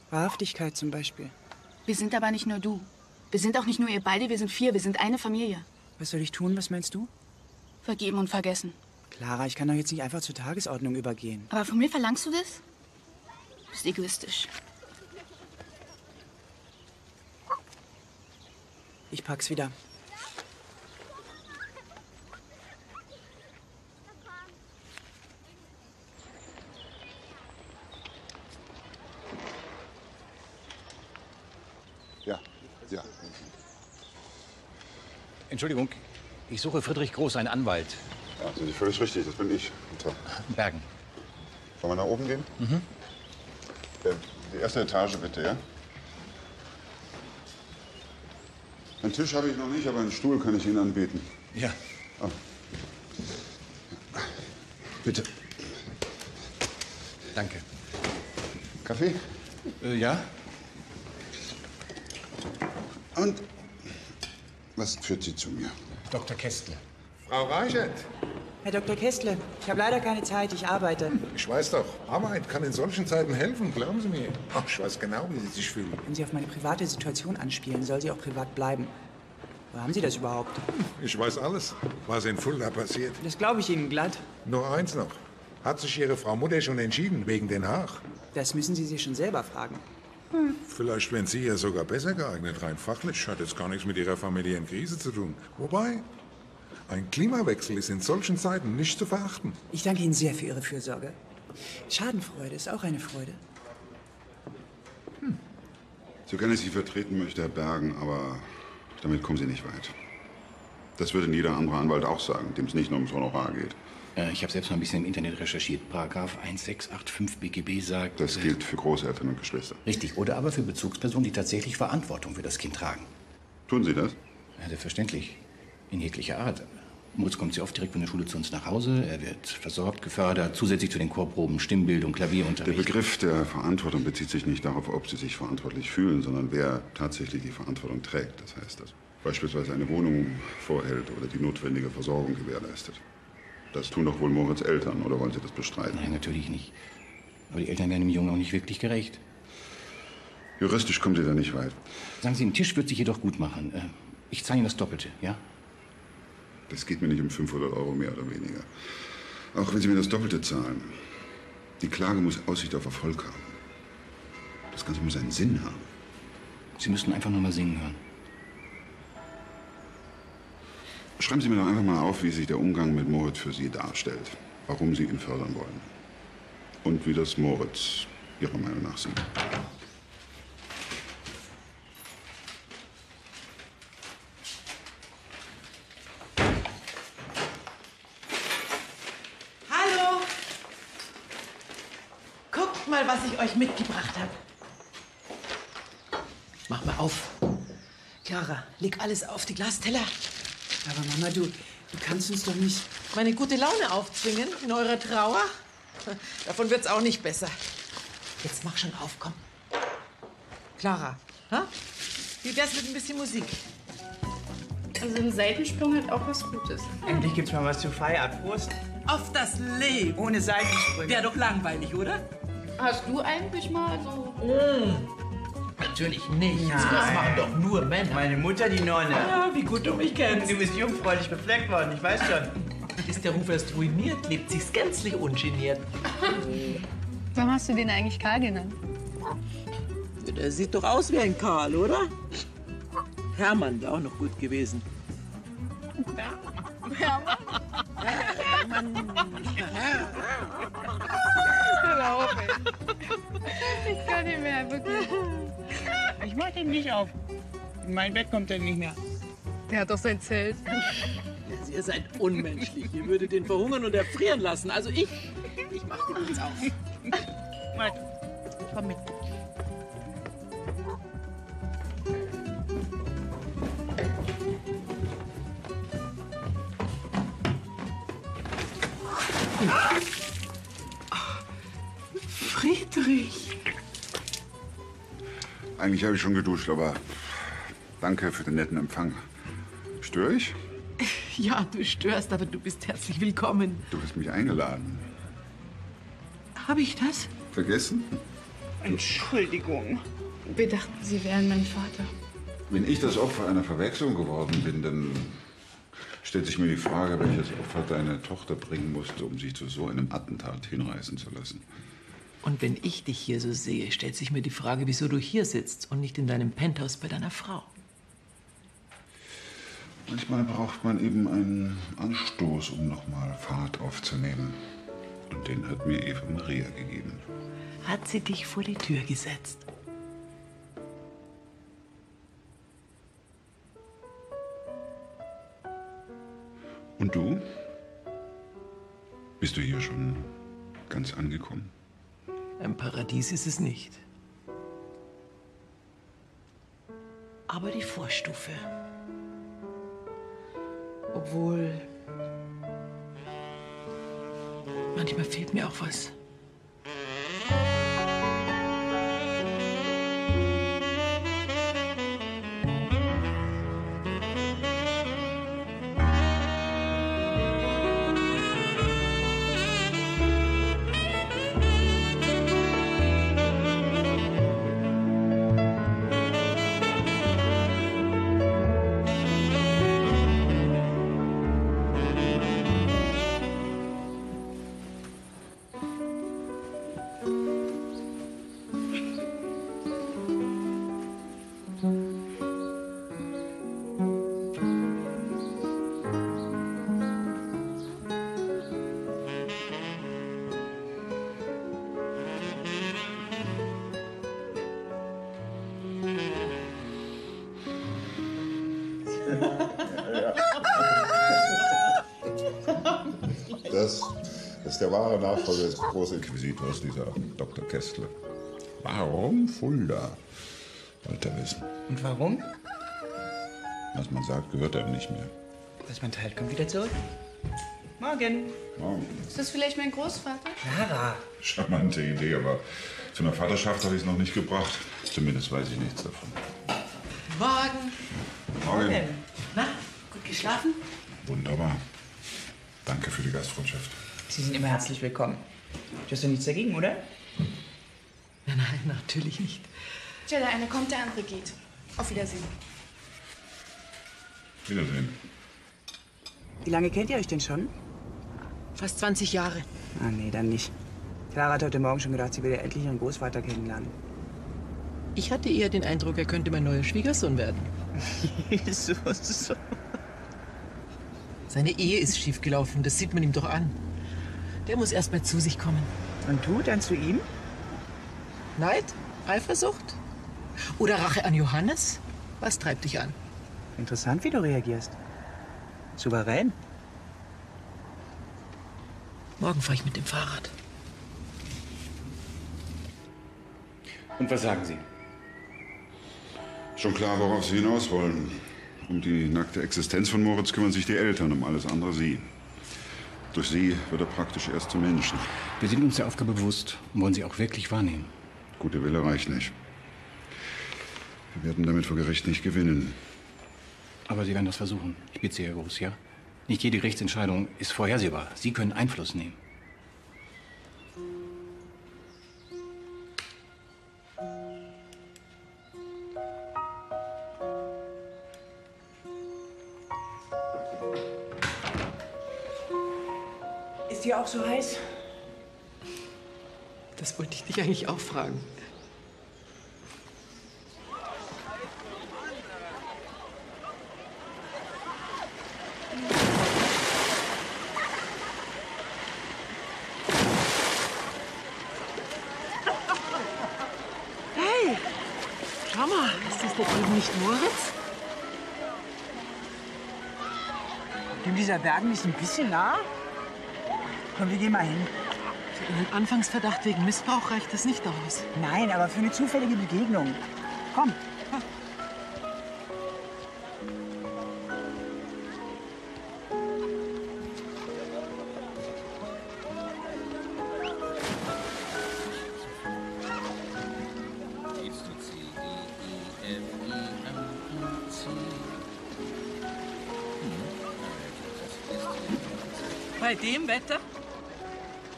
Speaker 6: Wahrhaftigkeit zum Beispiel.
Speaker 15: Wir sind aber nicht nur du. Wir sind auch nicht nur ihr beide, wir sind vier, wir sind eine Familie.
Speaker 6: Was soll ich tun? Was meinst du?
Speaker 15: Vergeben und vergessen.
Speaker 6: Clara, ich kann doch jetzt nicht einfach zur Tagesordnung übergehen.
Speaker 15: Aber von mir verlangst du das? Du bist egoistisch.
Speaker 6: Ich pack's wieder.
Speaker 5: Ja, ja.
Speaker 10: Entschuldigung, ich suche Friedrich Groß, einen Anwalt.
Speaker 3: Ja, sind Sie völlig richtig, das bin ich.
Speaker 10: Bergen.
Speaker 3: Wollen wir nach oben gehen?
Speaker 10: Mhm.
Speaker 3: Äh, die erste Etage bitte, ja? Einen Tisch habe ich noch nicht, aber einen Stuhl kann ich Ihnen anbieten.
Speaker 10: Ja.
Speaker 3: Ah. Bitte.
Speaker 10: Danke.
Speaker 3: Kaffee?
Speaker 10: Äh, ja?
Speaker 3: Und was führt Sie zu mir?
Speaker 10: Dr. Kästler.
Speaker 9: Frau Reichert,
Speaker 6: Herr Dr. Kästle, ich habe leider keine Zeit, ich arbeite.
Speaker 9: Ich weiß doch, Arbeit kann in solchen Zeiten helfen, glauben Sie mir. Ach, ich weiß genau, wie Sie sich fühlen.
Speaker 6: Wenn Sie auf meine private Situation anspielen, soll sie auch privat bleiben. Wo haben Sie das überhaupt?
Speaker 9: Ich weiß alles, was in Fulda passiert.
Speaker 6: Das glaube ich Ihnen glatt.
Speaker 9: Nur eins noch. Hat sich Ihre Frau Mutter schon entschieden, wegen Den Haag?
Speaker 6: Das müssen Sie sich schon selber fragen.
Speaker 9: Vielleicht wären Sie ja sogar besser geeignet, rein fachlich. Hat jetzt gar nichts mit Ihrer familiären Krise zu tun. Wobei, ein Klimawechsel ist in solchen Zeiten nicht zu verachten.
Speaker 6: Ich danke Ihnen sehr für Ihre Fürsorge. Schadenfreude ist auch eine Freude.
Speaker 3: So gerne ich Sie vertreten möchte, Herr Bergen, aber damit kommen Sie nicht weit. Das würde jeder andere Anwalt auch sagen, dem es nicht nur ums Honorar geht.
Speaker 10: Äh, ich habe selbst mal ein bisschen im Internet recherchiert. Paragraph 1685 BGB sagt...
Speaker 3: Das gilt für Großeltern und Geschwister.
Speaker 10: Richtig, oder aber für Bezugspersonen, die tatsächlich Verantwortung für das Kind tragen.
Speaker 3: Tun Sie das?
Speaker 10: Ja, selbstverständlich. In jeglicher Art. Moritz kommt sehr oft direkt von der Schule zu uns nach Hause. Er wird versorgt, gefördert, zusätzlich zu den Chorproben, Stimmbildung,
Speaker 3: Der
Speaker 10: Klavierunterricht.
Speaker 3: Begriff der Verantwortung bezieht sich nicht darauf, ob Sie sich verantwortlich fühlen, sondern wer tatsächlich die Verantwortung trägt. Das heißt, dass beispielsweise eine Wohnung vorhält oder die notwendige Versorgung gewährleistet. Das tun doch wohl Moritz Eltern, oder wollen Sie das bestreiten?
Speaker 10: Nein, natürlich nicht. Aber die Eltern werden dem Jungen auch nicht wirklich gerecht.
Speaker 3: Juristisch kommen Sie da nicht weit.
Speaker 10: Sagen Sie, ein Tisch wird sich jedoch gut machen. Äh, Ich zahle Ihnen das Doppelte, ja?
Speaker 3: Das geht mir nicht um 500 Euro mehr oder weniger. Auch wenn Sie mir das Doppelte zahlen. Die Klage muss Aussicht auf Erfolg haben. Das Ganze muss einen Sinn haben.
Speaker 10: Sie müssten einfach nur mal singen hören.
Speaker 3: Schreiben Sie mir doch einfach mal auf, wie sich der Umgang mit Moritz für Sie darstellt. Warum Sie ihn fördern wollen. Und wie das Moritz Ihrer Meinung nach sieht.
Speaker 1: Hallo! Guckt mal, was ich euch mitgebracht habe. Mach mal auf. Clara, leg alles auf die Glasteller.
Speaker 6: Aber Mama, du, du kannst uns doch nicht...
Speaker 1: Meine gute Laune aufzwingen in eurer Trauer? Davon wird's auch nicht besser. Jetzt mach schon auf, komm. Clara, ha? wie wär's mit ein bisschen Musik?
Speaker 15: Also ein Seitensprung hat auch was Gutes.
Speaker 7: Endlich gibt's mal was zu feiern. Prost.
Speaker 1: Auf das Leben!
Speaker 7: Ohne Seitensprünge.
Speaker 1: Wäre doch langweilig, oder?
Speaker 15: Hast du eigentlich mal so...
Speaker 1: Natürlich nicht.
Speaker 7: Nein.
Speaker 1: Das machen doch nur Männer.
Speaker 7: Meine Mutter, die Nonne.
Speaker 1: Ja, wie gut du mich kennst.
Speaker 7: Du bist jungfräulich befleckt worden, ich weiß schon.
Speaker 1: Ist der Ruf erst ruiniert, lebt sich's gänzlich ungeniert.
Speaker 15: Warum hast du den eigentlich Karl genannt?
Speaker 1: Der sieht doch aus wie ein Karl, oder? Hermann wäre auch noch gut gewesen.
Speaker 15: Ich kann nicht mehr, wirklich.
Speaker 7: Ich mach den nicht auf. In mein Bett kommt er nicht mehr.
Speaker 15: Der hat doch sein Zelt. *laughs*
Speaker 1: Ihr seid unmenschlich. Ihr würdet ihn verhungern und erfrieren lassen. Also ich, ich mach den jetzt auf.
Speaker 7: Warte.
Speaker 1: Komm mit. Friedrich.
Speaker 3: Eigentlich habe ich schon geduscht, aber danke für den netten Empfang. Störe ich? *laughs*
Speaker 1: Ja, du störst, aber du bist herzlich willkommen.
Speaker 3: Du hast mich eingeladen.
Speaker 1: Habe ich das?
Speaker 3: Vergessen?
Speaker 7: Entschuldigung.
Speaker 15: Wir dachten, Sie wären mein Vater.
Speaker 3: Wenn ich das Opfer einer Verwechslung geworden bin, dann stellt sich mir die Frage, welches Opfer deine Tochter bringen musste, um sich zu so einem Attentat hinreißen zu lassen.
Speaker 1: Und wenn ich dich hier so sehe, stellt sich mir die Frage, wieso du hier sitzt und nicht in deinem Penthouse bei deiner Frau.
Speaker 3: Manchmal braucht man eben einen Anstoß, um nochmal Fahrt aufzunehmen. Und den hat mir Eva Maria gegeben.
Speaker 1: Hat sie dich vor die Tür gesetzt?
Speaker 3: Und du? Bist du hier schon ganz angekommen?
Speaker 1: Ein Paradies ist es nicht. Aber die Vorstufe. Obwohl. Manchmal fehlt mir auch was.
Speaker 3: Der wahre Nachfolger des Großinquisitors, dieser Dr. Kessler. Warum Fulda? Wollte er wissen.
Speaker 6: Und warum?
Speaker 3: Was man sagt, gehört einem nicht mehr.
Speaker 6: Was man teilt, kommt wieder zurück. Morgen.
Speaker 3: Morgen.
Speaker 15: Ist das vielleicht mein Großvater?
Speaker 6: Clara.
Speaker 3: Charmante Idee, aber zu einer Vaterschaft habe ich es noch nicht gebracht. Zumindest weiß ich nichts davon.
Speaker 1: Morgen.
Speaker 3: Morgen.
Speaker 6: Na, gut geschlafen?
Speaker 3: Wunderbar. Danke für die Gastfreundschaft.
Speaker 6: Sie sind immer herzlich willkommen. Du hast doch nichts dagegen, oder?
Speaker 1: Nein, nein, natürlich nicht.
Speaker 15: Tja, der eine kommt, der andere geht. Auf Wiedersehen.
Speaker 3: Wiedersehen.
Speaker 6: Wie lange kennt ihr euch denn schon?
Speaker 1: Fast 20 Jahre.
Speaker 6: Ah, nee, dann nicht. Clara hat heute Morgen schon gedacht, sie will ja endlich ihren Großvater kennenlernen.
Speaker 1: Ich hatte eher den Eindruck, er könnte mein neuer Schwiegersohn werden. *laughs*
Speaker 6: so.
Speaker 1: Seine Ehe ist schiefgelaufen, das sieht man ihm doch an. Der muss erst mal zu sich kommen.
Speaker 6: Und du dann zu ihm?
Speaker 1: Neid? Eifersucht? Oder Rache an Johannes? Was treibt dich an?
Speaker 6: Interessant, wie du reagierst. Souverän.
Speaker 1: Morgen fahre ich mit dem Fahrrad.
Speaker 16: Und was sagen Sie?
Speaker 3: Schon klar, worauf Sie hinaus wollen. Um die nackte Existenz von Moritz kümmern sich die Eltern, um alles andere Sie. Durch Sie wird er praktisch erst zum Menschen.
Speaker 10: Wir sind uns der Aufgabe bewusst und wollen sie auch wirklich wahrnehmen.
Speaker 3: Gute Wille reicht nicht. Wir werden damit vor Gericht nicht gewinnen.
Speaker 10: Aber Sie werden das versuchen. Ich bitte Sie, Herr Groß, ja? Nicht jede Gerichtsentscheidung ist vorhersehbar. Sie können Einfluss nehmen.
Speaker 6: Dir auch so heiß?
Speaker 1: Das wollte ich dich eigentlich auch fragen. Hey, schau mal, ist das da drüben nicht Moritz?
Speaker 6: Dem dieser Bergen nicht ein bisschen nah? Komm, wir gehen mal hin.
Speaker 1: Für einen Anfangsverdacht wegen Missbrauch reicht das nicht aus.
Speaker 6: Nein, aber für eine zufällige Begegnung. Komm.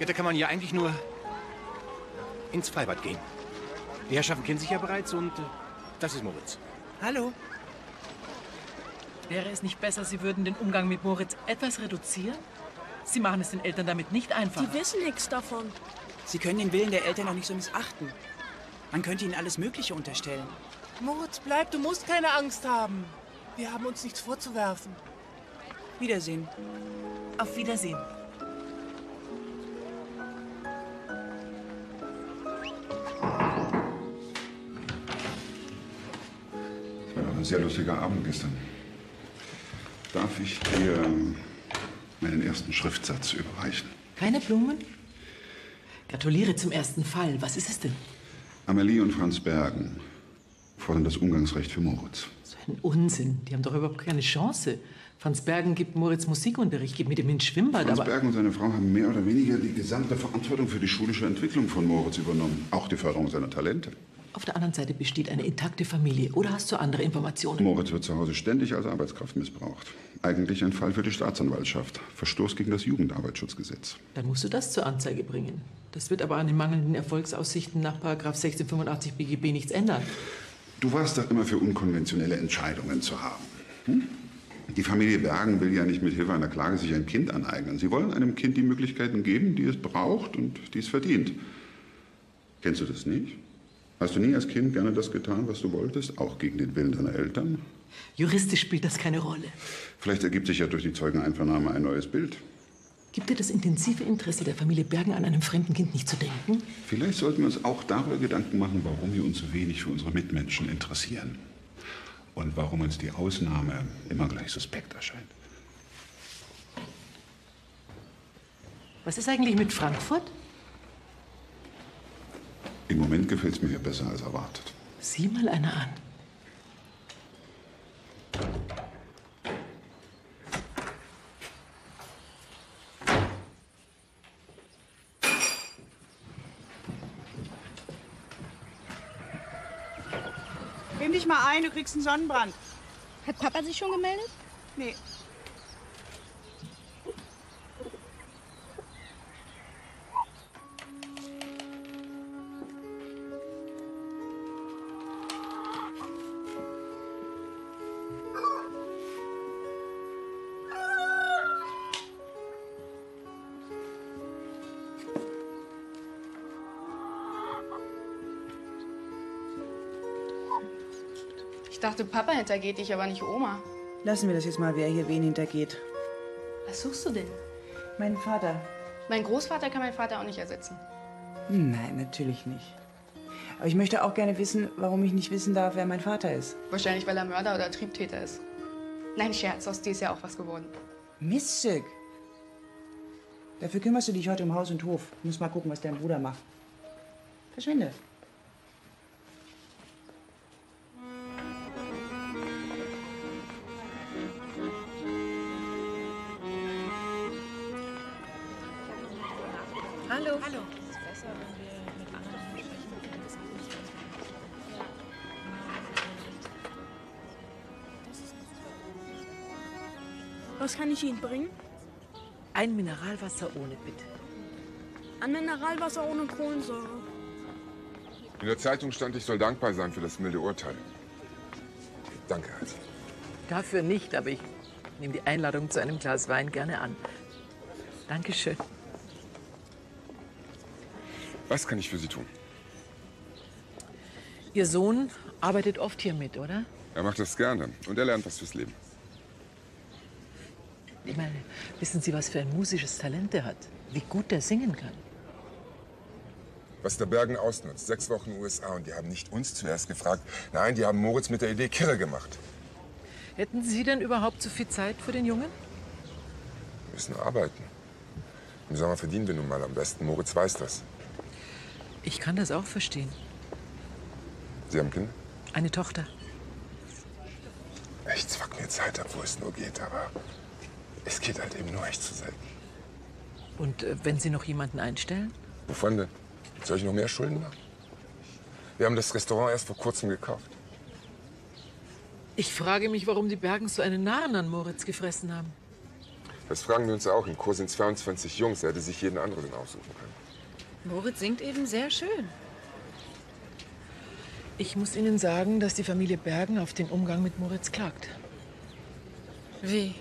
Speaker 10: Da kann man ja eigentlich nur ins Freibad gehen. Die Herrschaften kennen sich ja bereits und äh, das ist Moritz.
Speaker 6: Hallo.
Speaker 13: Wäre es nicht besser, Sie würden den Umgang mit Moritz etwas reduzieren? Sie machen es den Eltern damit nicht einfach.
Speaker 8: Die wissen nichts davon.
Speaker 6: Sie können den Willen der Eltern noch nicht so missachten. Man könnte ihnen alles Mögliche unterstellen.
Speaker 17: Moritz, bleib, du musst keine Angst haben. Wir haben uns nichts vorzuwerfen.
Speaker 6: Wiedersehen.
Speaker 13: Auf Wiedersehen.
Speaker 3: Sehr lustiger Abend gestern. Darf ich dir meinen ersten Schriftsatz überreichen?
Speaker 1: Keine Blumen? Gratuliere zum ersten Fall. Was ist es denn?
Speaker 3: Amelie und Franz Bergen fordern das Umgangsrecht für Moritz.
Speaker 1: So ein Unsinn. Die haben doch überhaupt keine Chance. Franz Bergen gibt Moritz Musikunterricht, geht mit ihm ins Schwimmbad,
Speaker 3: Franz
Speaker 1: aber...
Speaker 3: Bergen und seine Frau haben mehr oder weniger die gesamte Verantwortung für die schulische Entwicklung von Moritz übernommen. Auch die Förderung seiner Talente.
Speaker 1: Auf der anderen Seite besteht eine intakte Familie. Oder hast du andere Informationen?
Speaker 3: Moritz wird zu Hause ständig als Arbeitskraft missbraucht. Eigentlich ein Fall für die Staatsanwaltschaft. Verstoß gegen das Jugendarbeitsschutzgesetz.
Speaker 1: Dann musst du das zur Anzeige bringen. Das wird aber an den mangelnden Erfolgsaussichten nach § 1685 BGB nichts ändern.
Speaker 3: Du warst doch immer für unkonventionelle Entscheidungen zu haben. Hm? Die Familie Bergen will ja nicht mit Hilfe einer Klage sich ein Kind aneignen. Sie wollen einem Kind die Möglichkeiten geben, die es braucht und die es verdient. Kennst du das nicht? Hast du nie als Kind gerne das getan, was du wolltest, auch gegen den Willen deiner Eltern?
Speaker 1: Juristisch spielt das keine Rolle.
Speaker 3: Vielleicht ergibt sich ja durch die Zeugeneinvernahme ein neues Bild.
Speaker 1: Gibt dir das intensive Interesse der Familie Bergen an einem fremden Kind nicht zu denken?
Speaker 3: Vielleicht sollten wir uns auch darüber Gedanken machen, warum wir uns so wenig für unsere Mitmenschen interessieren. und warum uns die Ausnahme immer gleich suspekt erscheint.
Speaker 18: Was ist eigentlich mit Frankfurt?
Speaker 3: Im Moment gefällt es mir hier besser als erwartet.
Speaker 18: Sieh mal einer an.
Speaker 6: Nimm dich mal ein, du kriegst einen Sonnenbrand.
Speaker 8: Hat Papa sich schon gemeldet?
Speaker 6: Nee.
Speaker 19: Dachte, Papa hintergeht dich, aber nicht Oma.
Speaker 6: Lassen wir das jetzt mal, wer hier wen hintergeht.
Speaker 19: Was suchst du denn?
Speaker 6: Meinen Vater.
Speaker 19: Mein Großvater kann meinen Vater auch nicht ersetzen.
Speaker 6: Nein, natürlich nicht. Aber ich möchte auch gerne wissen, warum ich nicht wissen darf, wer mein Vater ist.
Speaker 19: Wahrscheinlich, weil er Mörder oder Triebtäter ist. Nein, Scherz, aus dir ist ja auch was geworden.
Speaker 6: Miststück. Dafür kümmerst du dich heute um Haus und Hof. Du musst mal gucken, was dein Bruder macht. Verschwinde.
Speaker 8: Ich Ihnen bringen?
Speaker 1: Ein Mineralwasser ohne, bitte.
Speaker 8: Ein Mineralwasser ohne Kohlensäure.
Speaker 12: In der Zeitung stand, ich soll dankbar sein für das milde Urteil. Danke, Hans.
Speaker 1: Dafür nicht, aber ich nehme die Einladung zu einem Glas Wein gerne an. Dankeschön.
Speaker 12: Was kann ich für Sie tun?
Speaker 1: Ihr Sohn arbeitet oft hier mit, oder?
Speaker 12: Er macht das gerne und er lernt was fürs Leben.
Speaker 1: Ich meine, wissen Sie, was für ein musisches Talent er hat? Wie gut er singen kann.
Speaker 12: Was der Bergen ausnutzt, sechs Wochen USA und die haben nicht uns zuerst gefragt. Nein, die haben Moritz mit der Idee kirre gemacht.
Speaker 1: Hätten Sie denn überhaupt so viel Zeit für den Jungen?
Speaker 12: Wir müssen arbeiten. Im Sommer verdienen wir nun mal am besten. Moritz weiß das.
Speaker 1: Ich kann das auch verstehen.
Speaker 12: Sie haben Kinder?
Speaker 1: Eine Tochter.
Speaker 12: Ich zwack mir Zeit ab, wo es nur geht, aber es geht halt eben nur echt zu selten.
Speaker 1: Und äh, wenn Sie noch jemanden einstellen?
Speaker 12: Wovon denn? Soll ich noch mehr Schulden machen? Wir haben das Restaurant erst vor kurzem gekauft.
Speaker 1: Ich frage mich, warum die Bergen so einen Narren an Moritz gefressen haben.
Speaker 12: Das fragen wir uns auch. Im Chor sind 22 Jungs. Er hätte sich jeden anderen aussuchen können.
Speaker 20: Moritz singt eben sehr schön.
Speaker 1: Ich muss Ihnen sagen, dass die Familie Bergen auf den Umgang mit Moritz klagt.
Speaker 20: Wie?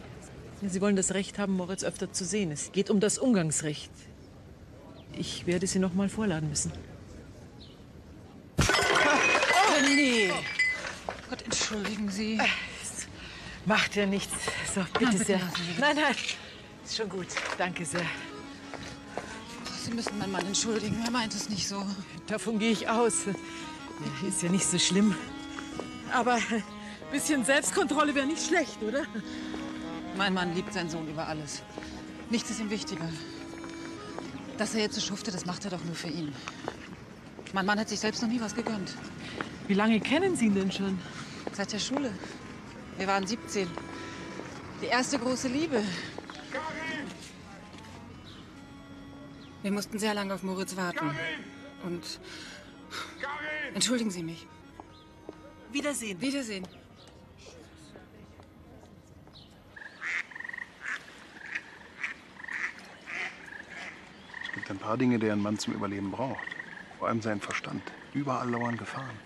Speaker 1: Sie wollen das Recht haben, Moritz öfter zu sehen. Es geht um das Umgangsrecht. Ich werde Sie noch mal vorladen müssen.
Speaker 20: Oh, nee. Gott, entschuldigen Sie.
Speaker 1: Macht ja nichts. So, bitte
Speaker 20: Nein, bitte
Speaker 1: sehr.
Speaker 20: das.
Speaker 1: Nein, nein. Ist schon gut. Danke sehr.
Speaker 20: Sie müssen meinen Mann entschuldigen. Er meint es nicht so.
Speaker 1: Davon gehe ich aus. Ist ja nicht so schlimm. Aber ein bisschen Selbstkontrolle wäre nicht schlecht, oder?
Speaker 20: Mein Mann liebt seinen Sohn über alles. Nichts ist ihm wichtiger. Dass er jetzt so schufte, das macht er doch nur für ihn. Mein Mann hat sich selbst noch nie was gegönnt.
Speaker 1: Wie lange kennen Sie ihn denn schon?
Speaker 20: Seit der Schule. Wir waren 17. Die erste große Liebe. Wir mussten sehr lange auf Moritz warten. Und. Entschuldigen Sie mich.
Speaker 1: Wiedersehen.
Speaker 20: Wiedersehen.
Speaker 2: Gibt ein paar Dinge, die ein Mann zum Überleben braucht. Vor allem seinen Verstand. Überall lauern Gefahren.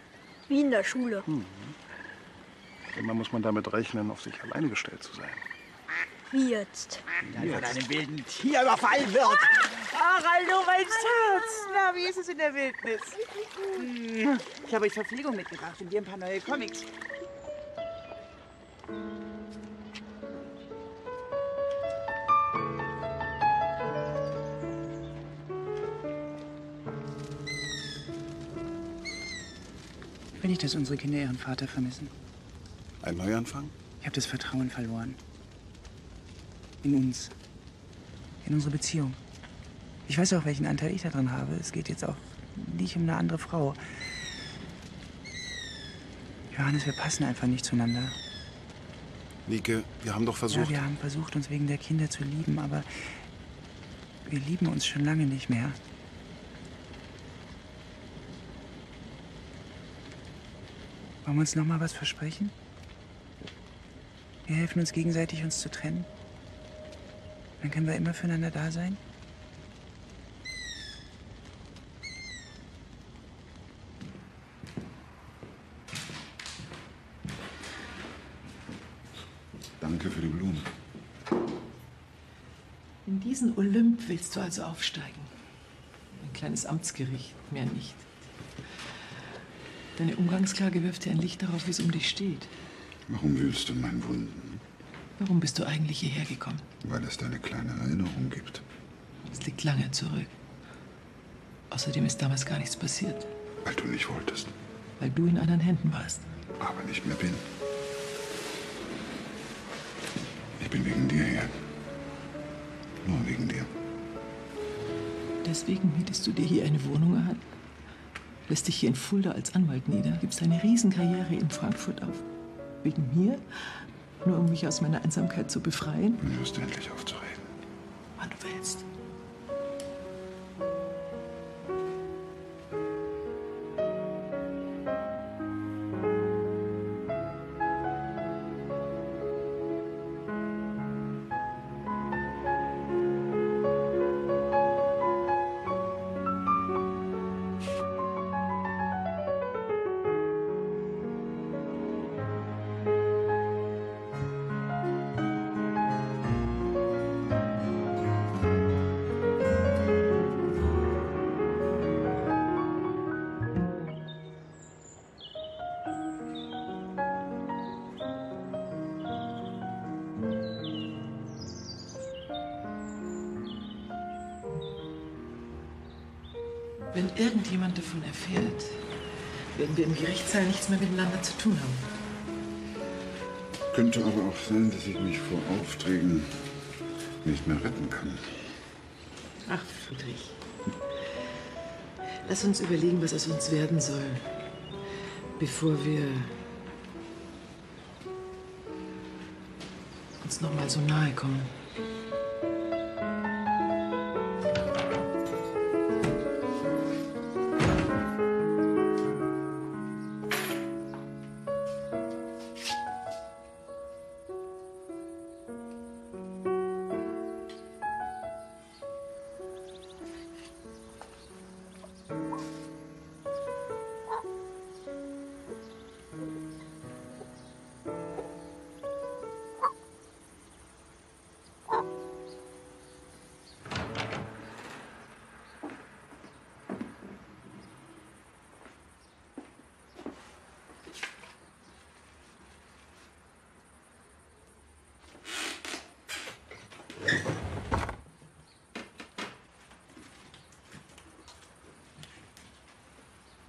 Speaker 8: Wie in der Schule.
Speaker 2: Hm. Immer muss man damit rechnen, auf sich alleine gestellt zu sein.
Speaker 8: Wie jetzt?
Speaker 2: Wie
Speaker 7: Von
Speaker 2: jetzt?
Speaker 7: einem wilden Tier überfallen wird. Ach, hallo, mein Schatz. Na, wie ist es in der Wildnis? Hm, Ich habe euch Verpflegung mitgebracht und dir ein paar neue Comics.
Speaker 6: Will nicht, dass unsere Kinder ihren Vater vermissen.
Speaker 2: Ein Neuanfang?
Speaker 6: Ich habe das Vertrauen verloren. In uns. In unsere Beziehung. Ich weiß auch, welchen Anteil ich daran habe. Es geht jetzt auch nicht um eine andere Frau. Johannes, wir passen einfach nicht zueinander.
Speaker 2: Nike, wir haben doch versucht.
Speaker 6: Ja, wir haben versucht, uns wegen der Kinder zu lieben, aber wir lieben uns schon lange nicht mehr. Wollen wir uns noch mal was versprechen? Wir helfen uns gegenseitig, uns zu trennen. Dann können wir immer füreinander da sein.
Speaker 3: Danke für die Blumen.
Speaker 1: In diesen Olymp willst du also aufsteigen. Ein kleines Amtsgericht, mehr nicht. Deine Umgangsklage wirft dir ein Licht darauf, wie es um dich steht.
Speaker 3: Warum wühlst du in meinen Wunden?
Speaker 1: Warum bist du eigentlich hierher gekommen?
Speaker 3: Weil es da eine kleine Erinnerung gibt.
Speaker 1: Es liegt lange zurück. Außerdem ist damals gar nichts passiert,
Speaker 3: Weil du nicht wolltest,
Speaker 1: weil du in anderen Händen warst.
Speaker 3: aber nicht mehr bin. Ich bin wegen dir hier. Nur wegen dir.
Speaker 1: Deswegen mietest du dir hier eine Wohnung an, lässt dich hier in Fulda als Anwalt nieder, gibst eine Riesenkarriere in Frankfurt auf. Wegen mir? Nur um mich aus meiner Einsamkeit zu befreien?
Speaker 3: Nun hörst du endlich auf
Speaker 1: Gerichtssaal nichts mehr miteinander zu tun haben.
Speaker 3: Könnte aber auch sein, dass ich mich vor Aufträgen nicht mehr retten kann.
Speaker 1: Ach, Friedrich. Lass uns überlegen, was aus uns werden soll, bevor wir uns noch mal so nahe kommen.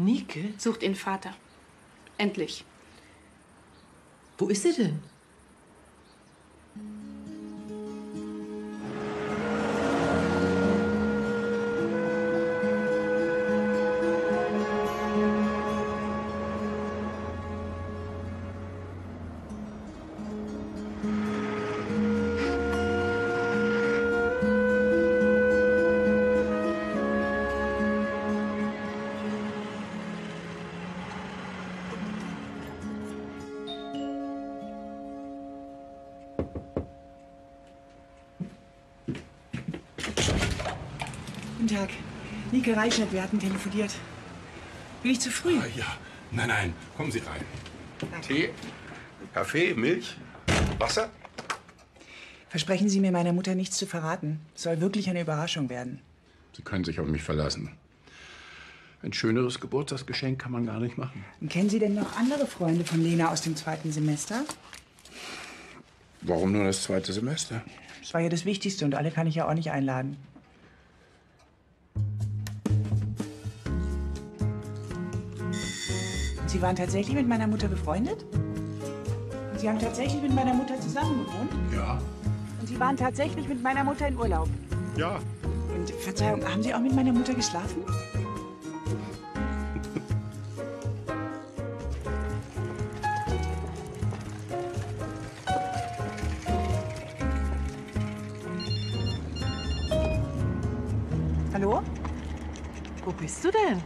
Speaker 1: Nike?
Speaker 15: Sucht ihren Vater. Endlich.
Speaker 1: Wo ist sie denn?
Speaker 6: Nike Reichert, wir hatten telefoniert. Bin ich zu früh?
Speaker 21: Ah, ja. Nein, nein, kommen Sie rein. Tee, Kaffee, Milch, Wasser?
Speaker 6: Versprechen Sie mir, meiner Mutter nichts zu verraten. Es soll wirklich eine Überraschung werden.
Speaker 21: Sie können sich auf mich verlassen. Ein schöneres Geburtstagsgeschenk kann man gar nicht machen.
Speaker 6: Und kennen Sie denn noch andere Freunde von Lena aus dem zweiten Semester?
Speaker 21: Warum nur das zweite Semester?
Speaker 6: Das war ja das Wichtigste und alle kann ich ja auch nicht einladen. Und Sie waren tatsächlich mit meiner Mutter befreundet? Sie haben tatsächlich mit meiner Mutter zusammen gewohnt?
Speaker 2: Ja.
Speaker 6: Und Sie waren tatsächlich mit meiner Mutter in Urlaub?
Speaker 2: Ja.
Speaker 6: Und Verzeihung, haben Sie auch mit meiner Mutter geschlafen? Hallo?
Speaker 1: Wo bist du denn?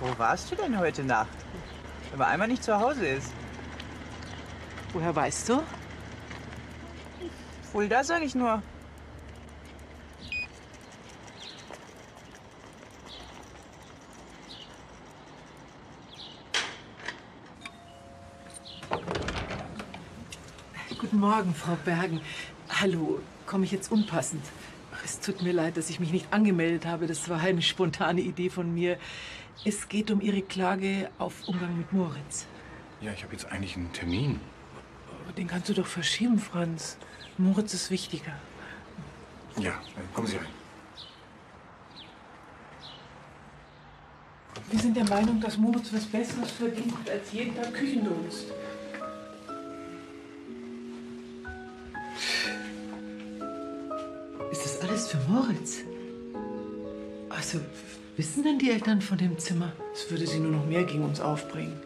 Speaker 7: Wo warst du denn heute Nacht? Wenn man einmal nicht zu Hause ist.
Speaker 1: Woher weißt du?
Speaker 7: Wohl, da sag ich nur.
Speaker 1: Guten Morgen, Frau Bergen. Hallo, komme ich jetzt unpassend? Es tut mir leid, dass ich mich nicht angemeldet habe. Das war eine spontane Idee von mir. Es geht um Ihre Klage auf Umgang mit Moritz.
Speaker 10: Ja, ich habe jetzt eigentlich einen Termin.
Speaker 1: Den kannst du doch verschieben, Franz. Moritz ist wichtiger.
Speaker 10: Ja, kommen Sie rein.
Speaker 1: Wir sind der Meinung, dass Moritz was Besseres verdient als jeden Tag Küchendunst. Ist das alles für Moritz? Also, wissen denn die Eltern von dem Zimmer? Es würde sie nur noch mehr gegen uns aufbringen.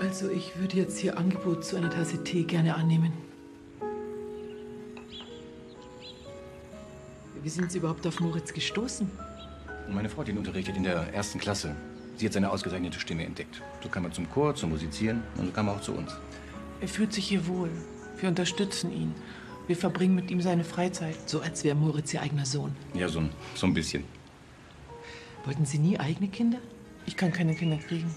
Speaker 1: Also, ich würde jetzt Ihr Angebot zu einer Tasse Tee gerne annehmen. Wie sind Sie überhaupt auf Moritz gestoßen?
Speaker 10: Meine Frau hat ihn unterrichtet in der ersten Klasse. Sie hat seine ausgezeichnete Stimme entdeckt. So kam er zum Chor, zum Musizieren und so kam er auch zu uns.
Speaker 1: Er fühlt sich hier wohl. Wir unterstützen ihn. Wir verbringen mit ihm seine Freizeit. So als wäre Moritz ihr eigener Sohn.
Speaker 10: Ja, so, ein- so ein bisschen.
Speaker 1: Wollten Sie nie eigene Kinder? Ich kann keine Kinder kriegen.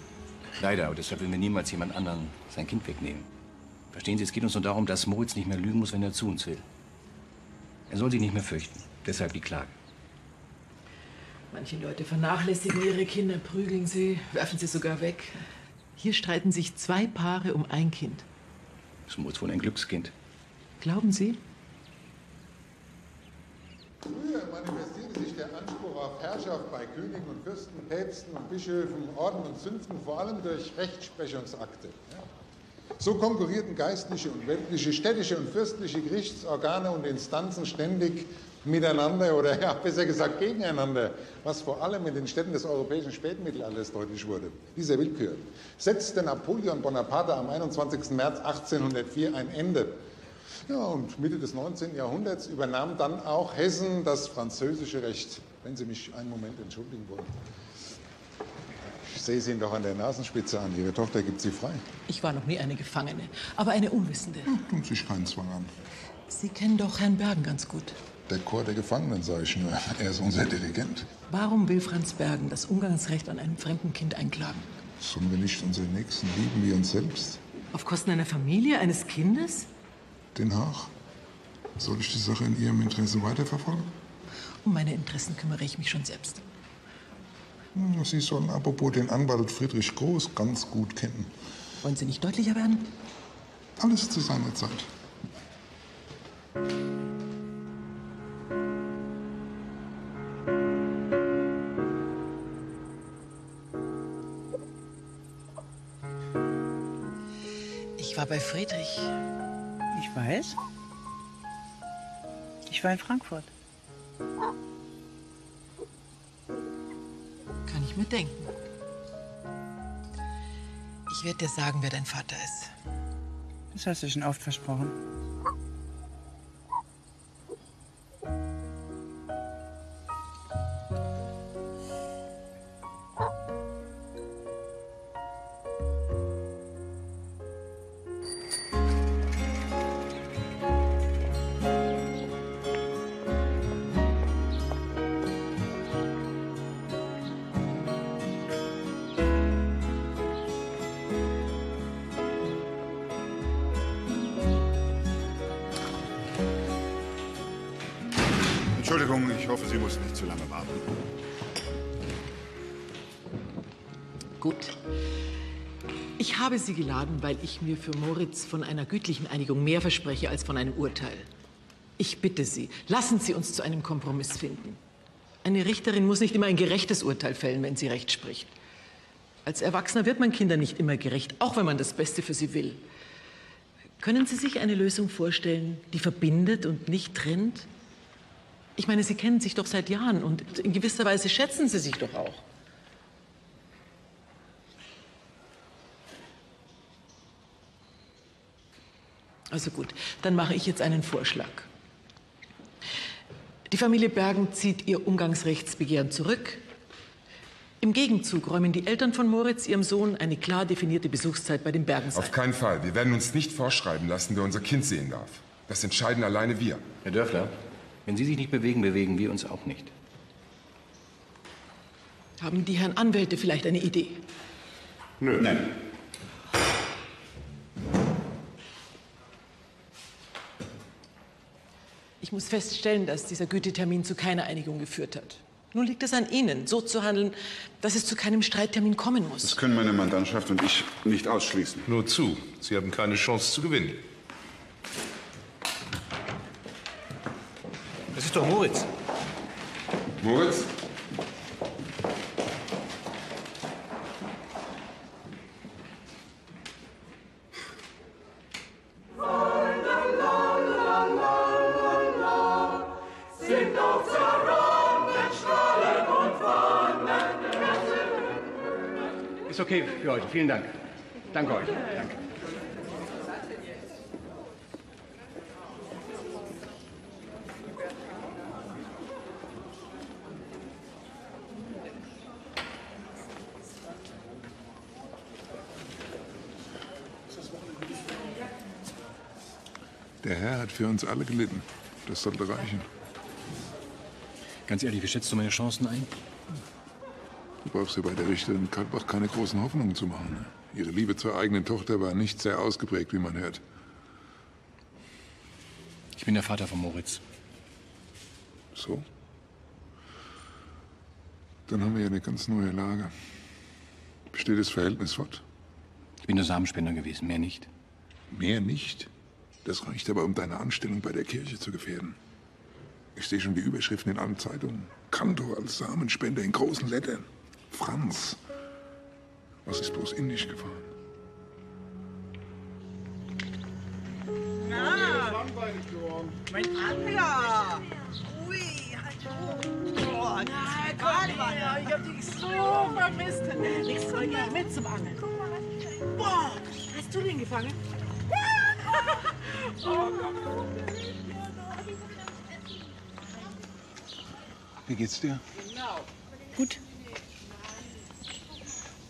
Speaker 10: Leider, aber deshalb will mir niemals jemand anderen sein Kind wegnehmen. Verstehen Sie, es geht uns nur darum, dass Moritz nicht mehr lügen muss, wenn er zu uns will. Er soll sich nicht mehr fürchten. Deshalb die Klage.
Speaker 1: Manche Leute vernachlässigen ihre Kinder, prügeln sie, werfen sie sogar weg. Hier streiten sich zwei Paare um ein Kind.
Speaker 10: Ist Moritz wohl ein Glückskind?
Speaker 1: Glauben Sie?
Speaker 9: Früher manifestierte sich der Anspruch auf Herrschaft bei Königen und Fürsten, Päpsten und Bischöfen, Orden und Zünften vor allem durch Rechtsprechungsakte. So konkurrierten geistliche und weltliche, städtische und fürstliche Gerichtsorgane und Instanzen ständig miteinander oder ja, besser gesagt gegeneinander, was vor allem in den Städten des europäischen Spätmittelalters deutlich wurde. Dieser Willkür setzte Napoleon Bonaparte am 21. März 1804 ein Ende. Ja, und Mitte des 19. Jahrhunderts übernahm dann auch Hessen das französische Recht. Wenn Sie mich einen Moment entschuldigen wollen. Ich sehe es Ihnen doch an der Nasenspitze an. Ihre Tochter gibt Sie frei.
Speaker 1: Ich war noch nie eine Gefangene, aber eine Unwissende.
Speaker 9: Tun sich keinen Zwang an.
Speaker 1: Sie kennen doch Herrn Bergen ganz gut.
Speaker 9: Der Chor der Gefangenen, sage ich nur. Er ist unser Dirigent.
Speaker 1: Warum will Franz Bergen das Umgangsrecht an einem fremden Kind einklagen?
Speaker 9: Sollen wir nicht unseren Nächsten lieben wie uns selbst?
Speaker 1: Auf Kosten einer Familie, eines Kindes?
Speaker 9: Den Haag? Soll ich die Sache in Ihrem Interesse weiterverfolgen?
Speaker 1: Um meine Interessen kümmere ich mich schon selbst.
Speaker 9: Hm, Sie sollen apropos den Anwalt Friedrich Groß ganz gut kennen.
Speaker 1: Wollen Sie nicht deutlicher werden?
Speaker 9: Alles zu seiner Zeit.
Speaker 1: Ich war bei Friedrich.
Speaker 7: Ich weiß. Ich war in Frankfurt.
Speaker 1: Kann ich mir denken. Ich werde dir sagen, wer dein Vater ist.
Speaker 7: Das hast du schon oft versprochen.
Speaker 1: Habe Sie geladen, weil ich mir für Moritz von einer gütlichen Einigung mehr verspreche als von einem Urteil. Ich bitte Sie, lassen Sie uns zu einem Kompromiss finden. Eine Richterin muss nicht immer ein gerechtes Urteil fällen, wenn sie Recht spricht. Als Erwachsener wird man Kindern nicht immer gerecht, auch wenn man das Beste für sie will. Können Sie sich eine Lösung vorstellen, die verbindet und nicht trennt? Ich meine, Sie kennen sich doch seit Jahren und in gewisser Weise schätzen Sie sich doch auch. Also gut, dann mache ich jetzt einen Vorschlag. Die Familie Bergen zieht ihr Umgangsrechtsbegehren zurück. Im Gegenzug räumen die Eltern von Moritz ihrem Sohn eine klar definierte Besuchszeit bei den Bergens
Speaker 12: Auf keinen Fall. Wir werden uns nicht vorschreiben lassen, wer unser Kind sehen darf. Das entscheiden alleine wir.
Speaker 10: Herr Dörfler, wenn Sie sich nicht bewegen, bewegen wir uns auch nicht.
Speaker 1: Haben die Herren Anwälte vielleicht eine Idee?
Speaker 3: Nö. Nein.
Speaker 1: Muss feststellen, dass dieser Gütetermin zu keiner Einigung geführt hat. Nun liegt es an Ihnen, so zu handeln, dass es zu keinem Streittermin kommen muss.
Speaker 3: Das können meine Mandantschaft und ich nicht ausschließen.
Speaker 11: Nur zu. Sie haben keine Chance zu gewinnen.
Speaker 10: Das ist doch Moritz.
Speaker 3: Moritz?
Speaker 10: Heute. Vielen Dank. Danke euch. Danke.
Speaker 9: Der Herr hat für uns alle gelitten. Das sollte reichen.
Speaker 10: Ganz ehrlich, wie schätzt du meine Chancen ein?
Speaker 9: Brauchst dir bei der Richterin Kaltbach keine großen Hoffnungen zu machen. Ihre Liebe zur eigenen Tochter war nicht sehr ausgeprägt, wie man hört.
Speaker 10: Ich bin der Vater von Moritz.
Speaker 9: So? Dann haben wir ja eine ganz neue Lage. Besteht das Verhältnis fort?
Speaker 10: Ich bin der Samenspender gewesen, mehr nicht.
Speaker 9: Mehr nicht? Das reicht aber, um deine Anstellung bei der Kirche zu gefährden. Ich sehe schon die Überschriften in allen Zeitungen. Kantor als Samenspender in großen Lettern. Franz. Was ist bloß in dich gefahren?
Speaker 7: Na, mein Angler. Ui, hallo. Oh, na, komm her, ich hab dich so vermisst. Mal geh ich mit zum Angeln. Boah, hast du den gefangen? *laughs* oh Gott.
Speaker 2: Wie geht's dir?
Speaker 7: Genau.
Speaker 15: Gut.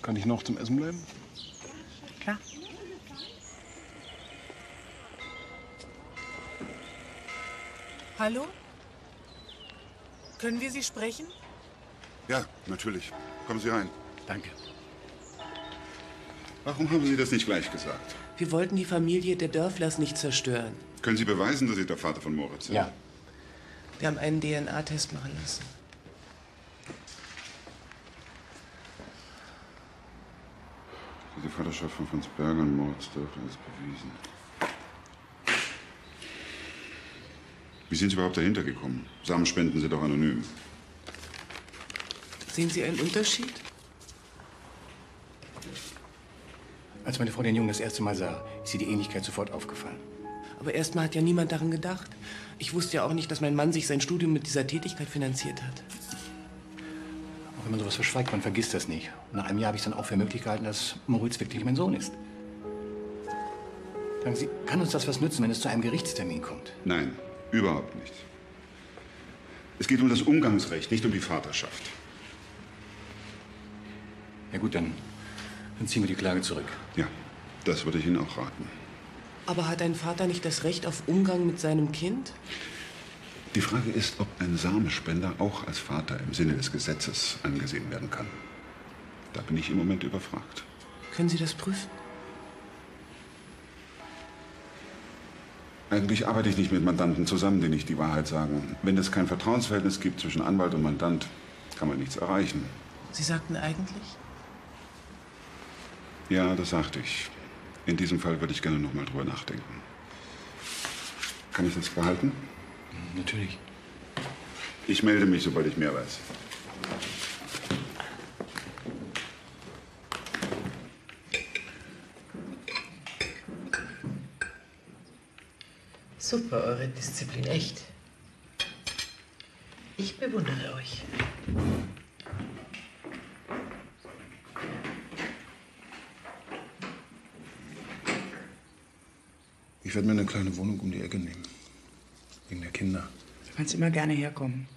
Speaker 2: Kann ich noch zum Essen bleiben?
Speaker 7: Klar.
Speaker 17: Hallo? Können wir Sie sprechen?
Speaker 3: Ja, natürlich. Kommen Sie rein.
Speaker 10: Danke.
Speaker 3: Warum haben Sie das nicht gleich gesagt?
Speaker 22: Wir wollten die Familie der Dörflers nicht zerstören.
Speaker 3: Können Sie beweisen, dass Sie der Vater von Moritz sind?
Speaker 22: Ja. Wir haben einen DNA-Test machen lassen.
Speaker 3: Die Vaterschaft von Franz Berger und Moritz Dörfler ist bewiesen. Wie sind Sie überhaupt dahinter gekommen? Samenspenden sind doch anonym.
Speaker 22: Sehen Sie einen Unterschied?
Speaker 10: Als meine Frau den Jungen das erste Mal sah, ist ihr die Ähnlichkeit sofort aufgefallen.
Speaker 22: Aber erstmal hat ja niemand daran gedacht. Ich wusste ja auch nicht, dass mein Mann sich sein Studium mit dieser Tätigkeit finanziert hat.
Speaker 10: Wenn man sowas verschweigt, man vergisst das nicht. Nach einem Jahr habe ich dann auch für möglich gehalten, dass Moritz wirklich mein Sohn ist. Sagen Sie, kann uns das was nützen, wenn es zu einem Gerichtstermin kommt?
Speaker 3: Nein, überhaupt nicht. Es geht um das Umgangsrecht, nicht um die Vaterschaft.
Speaker 10: Ja gut, dann, dann ziehen wir die Klage zurück.
Speaker 3: Ja, das würde ich Ihnen auch raten.
Speaker 22: Aber hat ein Vater nicht das Recht auf Umgang mit seinem Kind?
Speaker 3: Die Frage ist, ob ein Samenspender auch als Vater im Sinne des Gesetzes angesehen werden kann. Da bin ich im Moment überfragt.
Speaker 22: Können Sie das prüfen?
Speaker 3: Eigentlich arbeite ich nicht mit Mandanten zusammen, die nicht die Wahrheit sagen. Wenn es kein Vertrauensverhältnis gibt zwischen Anwalt und Mandant, kann man nichts erreichen.
Speaker 22: Sie sagten eigentlich?
Speaker 3: Ja, das sagte ich. In diesem Fall würde ich gerne noch mal drüber nachdenken. Kann ich das behalten?
Speaker 10: natürlich.
Speaker 3: Ich melde mich, sobald ich mehr weiß.
Speaker 1: Super, eure Disziplin, echt. Ich bewundere euch.
Speaker 2: Ich werde mir eine kleine Wohnung um die Ecke nehmen. Wegen der Kinder.
Speaker 6: Du kannst immer gerne herkommen.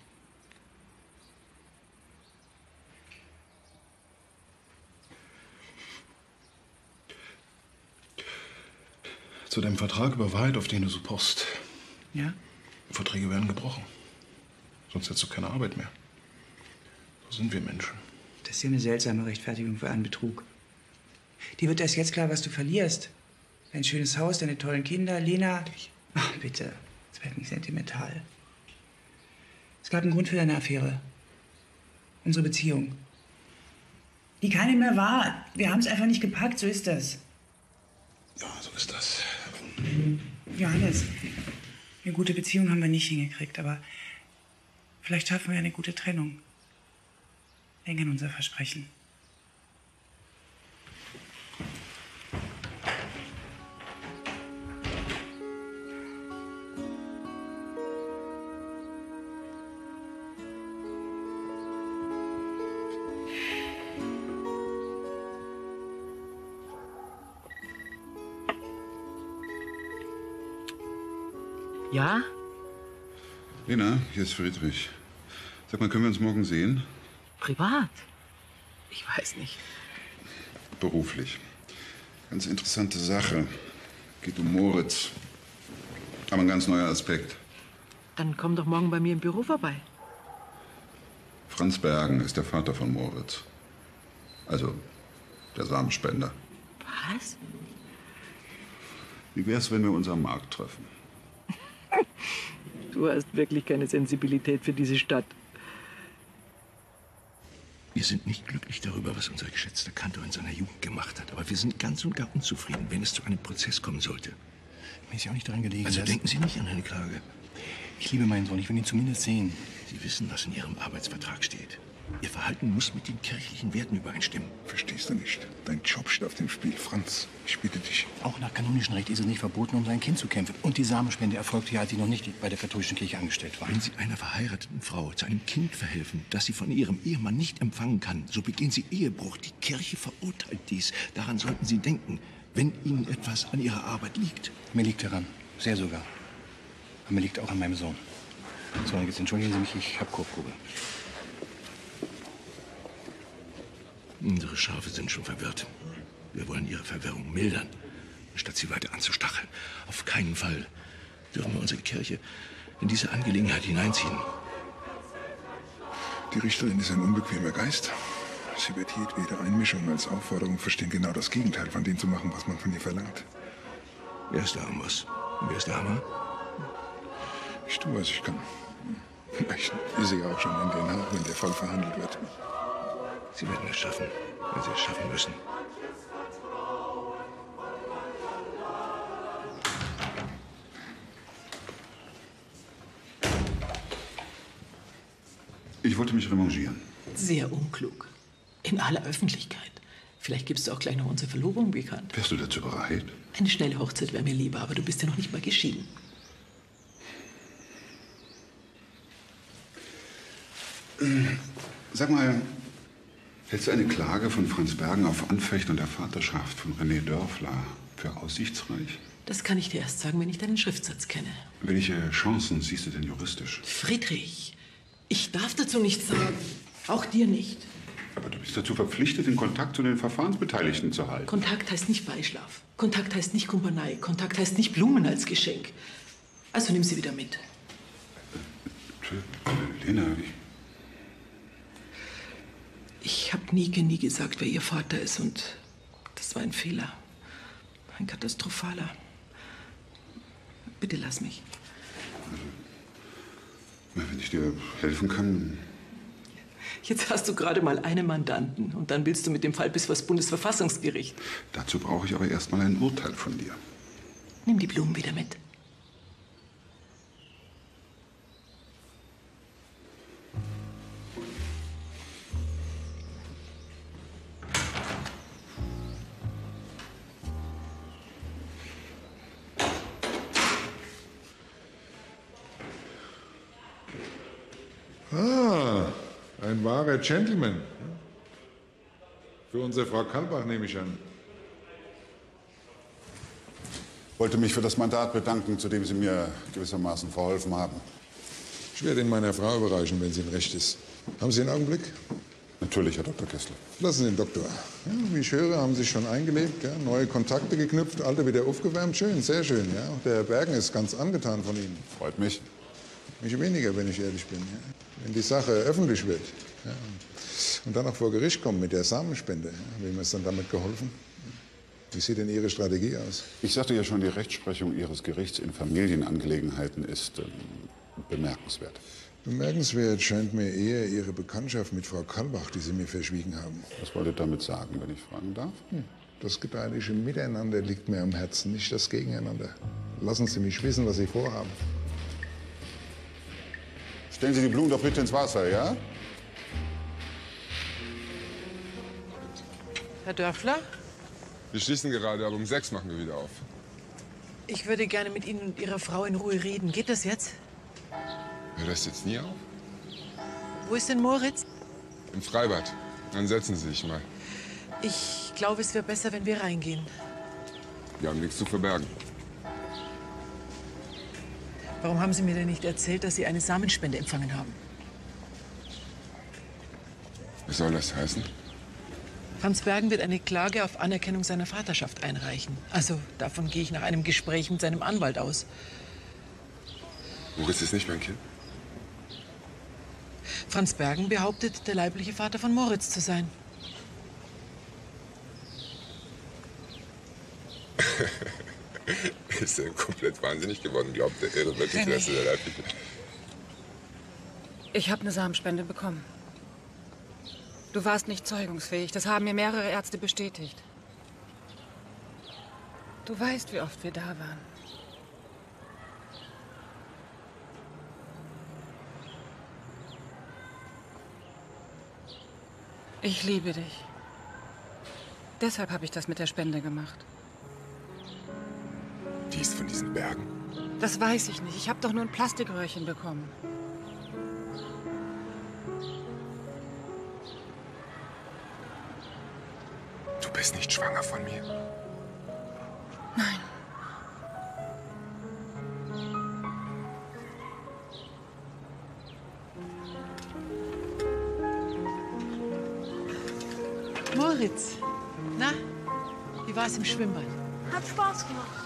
Speaker 2: Zu deinem Vertrag über Wahrheit, auf den du so pochst.
Speaker 6: Ja?
Speaker 2: Verträge werden gebrochen. Sonst hättest du keine Arbeit mehr. So sind wir Menschen.
Speaker 6: Das ist ja eine seltsame Rechtfertigung für einen Betrug. Dir wird erst jetzt klar, was du verlierst. Dein schönes Haus, deine tollen Kinder, Lena. Ach, bitte. Jetzt werd nicht sentimental. Es gab einen Grund für deine Affäre. Unsere Beziehung. Die keine mehr war. Wir haben es einfach nicht gepackt, so ist das.
Speaker 2: Ja, so ist das.
Speaker 6: Johannes, eine gute Beziehung haben wir nicht hingekriegt, aber vielleicht schaffen wir eine gute Trennung. Denk an unser Versprechen.
Speaker 1: Ja?
Speaker 3: Lena, hier ist Friedrich. Sag mal, können wir uns morgen sehen?
Speaker 1: Privat? Ich weiß nicht.
Speaker 3: Beruflich. Ganz interessante Sache. Geht um Moritz. Aber ein ganz neuer Aspekt.
Speaker 1: Dann komm doch morgen bei mir im Büro vorbei.
Speaker 3: Franz Bergen ist der Vater von Moritz. Also der Samenspender.
Speaker 1: Was?
Speaker 3: Wie wär's, wenn wir uns am Markt treffen?
Speaker 1: Du hast wirklich keine Sensibilität für diese Stadt.
Speaker 21: Wir sind nicht glücklich darüber, was unser geschätzter Kantor in seiner Jugend gemacht hat. Aber wir sind ganz und gar unzufrieden, wenn es zu einem Prozess kommen sollte.
Speaker 10: Mir ist ja auch nicht daran gelegen.
Speaker 21: Also
Speaker 10: dass-
Speaker 21: denken Sie nicht an eine Klage.
Speaker 10: Ich liebe meinen Sohn, ich will ihn zumindest sehen.
Speaker 21: Sie wissen, was in Ihrem Arbeitsvertrag steht. Ihr Verhalten muss mit den kirchlichen Werten übereinstimmen.
Speaker 2: Verstehst du nicht? Dein Job steht auf dem Spiel. Franz, ich bitte dich.
Speaker 10: Auch nach kanonischem Recht ist es nicht verboten, um sein Kind zu kämpfen. Und die Samenspende erfolgte ja, als ich noch nicht bei der katholischen Kirche angestellt war.
Speaker 21: Wenn Sie einer verheirateten Frau zu einem Kind verhelfen, das sie von ihrem Ehemann nicht empfangen kann, so begehen Sie Ehebruch. Die Kirche verurteilt dies. Daran sollten Sie denken, wenn Ihnen etwas an Ihrer Arbeit liegt.
Speaker 10: Mir liegt daran. Sehr sogar. Aber mir liegt auch an meinem Sohn. So, jetzt entschuldigen Sie mich, ich hab Kotprobe.
Speaker 21: Unsere Schafe sind schon verwirrt. Wir wollen ihre Verwirrung mildern, statt sie weiter anzustacheln. Auf keinen Fall dürfen wir unsere Kirche in diese Angelegenheit hineinziehen.
Speaker 2: Die Richterin ist ein unbequemer Geist. Sie wird jedwede Einmischung als Aufforderung verstehen, genau das Gegenteil von dem zu machen, was man von ihr verlangt.
Speaker 21: Wer ist der? Und wer ist der Hammer?
Speaker 2: Ich tue, was ich kann. Ich sehe auch schon in Den Haag, wenn der Fall verhandelt wird.
Speaker 21: Sie werden es schaffen, wenn Sie es schaffen müssen.
Speaker 3: Ich wollte mich revanchieren.
Speaker 1: Sehr unklug. In aller Öffentlichkeit. Vielleicht gibst du auch gleich noch unsere Verlobung bekannt.
Speaker 3: Wärst du dazu bereit?
Speaker 1: Eine schnelle Hochzeit wäre mir lieber, aber du bist ja noch nicht mal geschieden.
Speaker 3: Sag mal, hältst du eine Klage von Franz Bergen auf Anfechtung der Vaterschaft von René Dörfler für aussichtsreich?
Speaker 1: Das kann ich dir erst sagen, wenn ich deinen Schriftsatz kenne.
Speaker 3: Welche Chancen siehst du denn juristisch?
Speaker 1: Friedrich, ich darf dazu nichts sagen. Auch dir nicht.
Speaker 3: Aber du bist dazu verpflichtet, den Kontakt zu den Verfahrensbeteiligten zu halten.
Speaker 1: Kontakt heißt nicht Beischlaf. Kontakt heißt nicht Kumpanei. Kontakt heißt nicht Blumen als Geschenk. Also nimm sie wieder mit.
Speaker 3: Lena, ich,
Speaker 1: Ich habe Nike nie gesagt, wer ihr Vater ist und das war ein Fehler. Ein katastrophaler. Bitte lass mich.
Speaker 3: wenn ich dir helfen kann,
Speaker 1: Jetzt hast du gerade mal einen Mandanten und dann willst du mit dem Fall bis vors Bundesverfassungsgericht.
Speaker 3: dazu brauche ich aber erst mal ein Urteil von dir.
Speaker 1: Nimm die Blumen wieder mit.
Speaker 9: Ein wahrer Gentleman. Für unsere Frau Kalbach nehme ich an.
Speaker 3: wollte mich für das Mandat bedanken, zu dem Sie mir gewissermaßen verholfen haben.
Speaker 9: Ich werde ihn meiner Frau überreichen, wenn sie in Recht ist. Haben Sie einen Augenblick?
Speaker 3: Natürlich, Herr Dr. Kessler.
Speaker 9: Lassen Sie den Doktor. Ja, wie ich höre, haben Sie sich schon eingelebt, ja, neue Kontakte geknüpft, alte wieder aufgewärmt. Schön, sehr schön. Ja. Auch der Herr Bergen ist ganz angetan von Ihnen.
Speaker 3: Freut mich.
Speaker 9: Mich weniger, wenn ich ehrlich bin. Ja. Wenn die Sache öffentlich wird ja, und dann auch vor Gericht kommt mit der Samenspende, ja, wem ist dann damit geholfen? Wie sieht denn Ihre Strategie aus?
Speaker 3: Ich sagte ja schon, die Rechtsprechung Ihres Gerichts in Familienangelegenheiten ist ähm, bemerkenswert.
Speaker 9: Bemerkenswert scheint mir eher Ihre Bekanntschaft mit Frau Kalbach, die Sie mir verschwiegen haben.
Speaker 3: Was wollt ihr damit sagen, wenn ich fragen darf?
Speaker 9: Hm. Das gedeihliche Miteinander liegt mir am Herzen, nicht das Gegeneinander. Lassen Sie mich wissen, was Sie vorhaben.
Speaker 3: Stellen Sie die Blumen doch bitte ins Wasser, ja?
Speaker 1: Herr Dörfler,
Speaker 12: Wir schließen gerade, aber um sechs machen wir wieder auf.
Speaker 1: ich würde gerne mit Ihnen und Ihrer Frau in Ruhe reden. Geht das jetzt?
Speaker 12: Hört das jetzt nie auf?
Speaker 1: Wo ist denn Moritz?
Speaker 12: Im Freibad. Dann setzen Sie sich mal.
Speaker 1: Ich glaube, es wäre besser, wenn wir reingehen.
Speaker 12: Wir haben nichts zu verbergen.
Speaker 1: Warum haben Sie mir denn nicht erzählt, dass Sie eine Samenspende empfangen haben?
Speaker 12: Was soll das heißen?
Speaker 1: Franz Bergen wird eine Klage auf Anerkennung seiner Vaterschaft einreichen. Also davon gehe ich nach einem Gespräch mit seinem Anwalt aus.
Speaker 12: Moritz ist nicht mein Kind.
Speaker 1: Franz Bergen behauptet, der leibliche Vater von Moritz zu sein. *laughs*
Speaker 12: ist er komplett wahnsinnig geworden? Glaubt der Irre wirklich,
Speaker 20: René.
Speaker 12: dass er leibliche...
Speaker 20: Ich habe eine Samenspende bekommen. Du warst nicht zeugungsfähig. Das haben mir mehrere Ärzte bestätigt. Du weißt, wie oft wir da waren. Ich liebe dich. Deshalb habe ich das mit der Spende gemacht.
Speaker 12: Die ist von diesen Bergen.
Speaker 20: Das weiß ich nicht. Ich habe doch nur ein Plastikröhrchen bekommen.
Speaker 12: Du bist nicht schwanger von mir.
Speaker 20: Nein.
Speaker 1: Moritz, na, wie war es im Schwimmbad?
Speaker 8: Hat Spaß gemacht.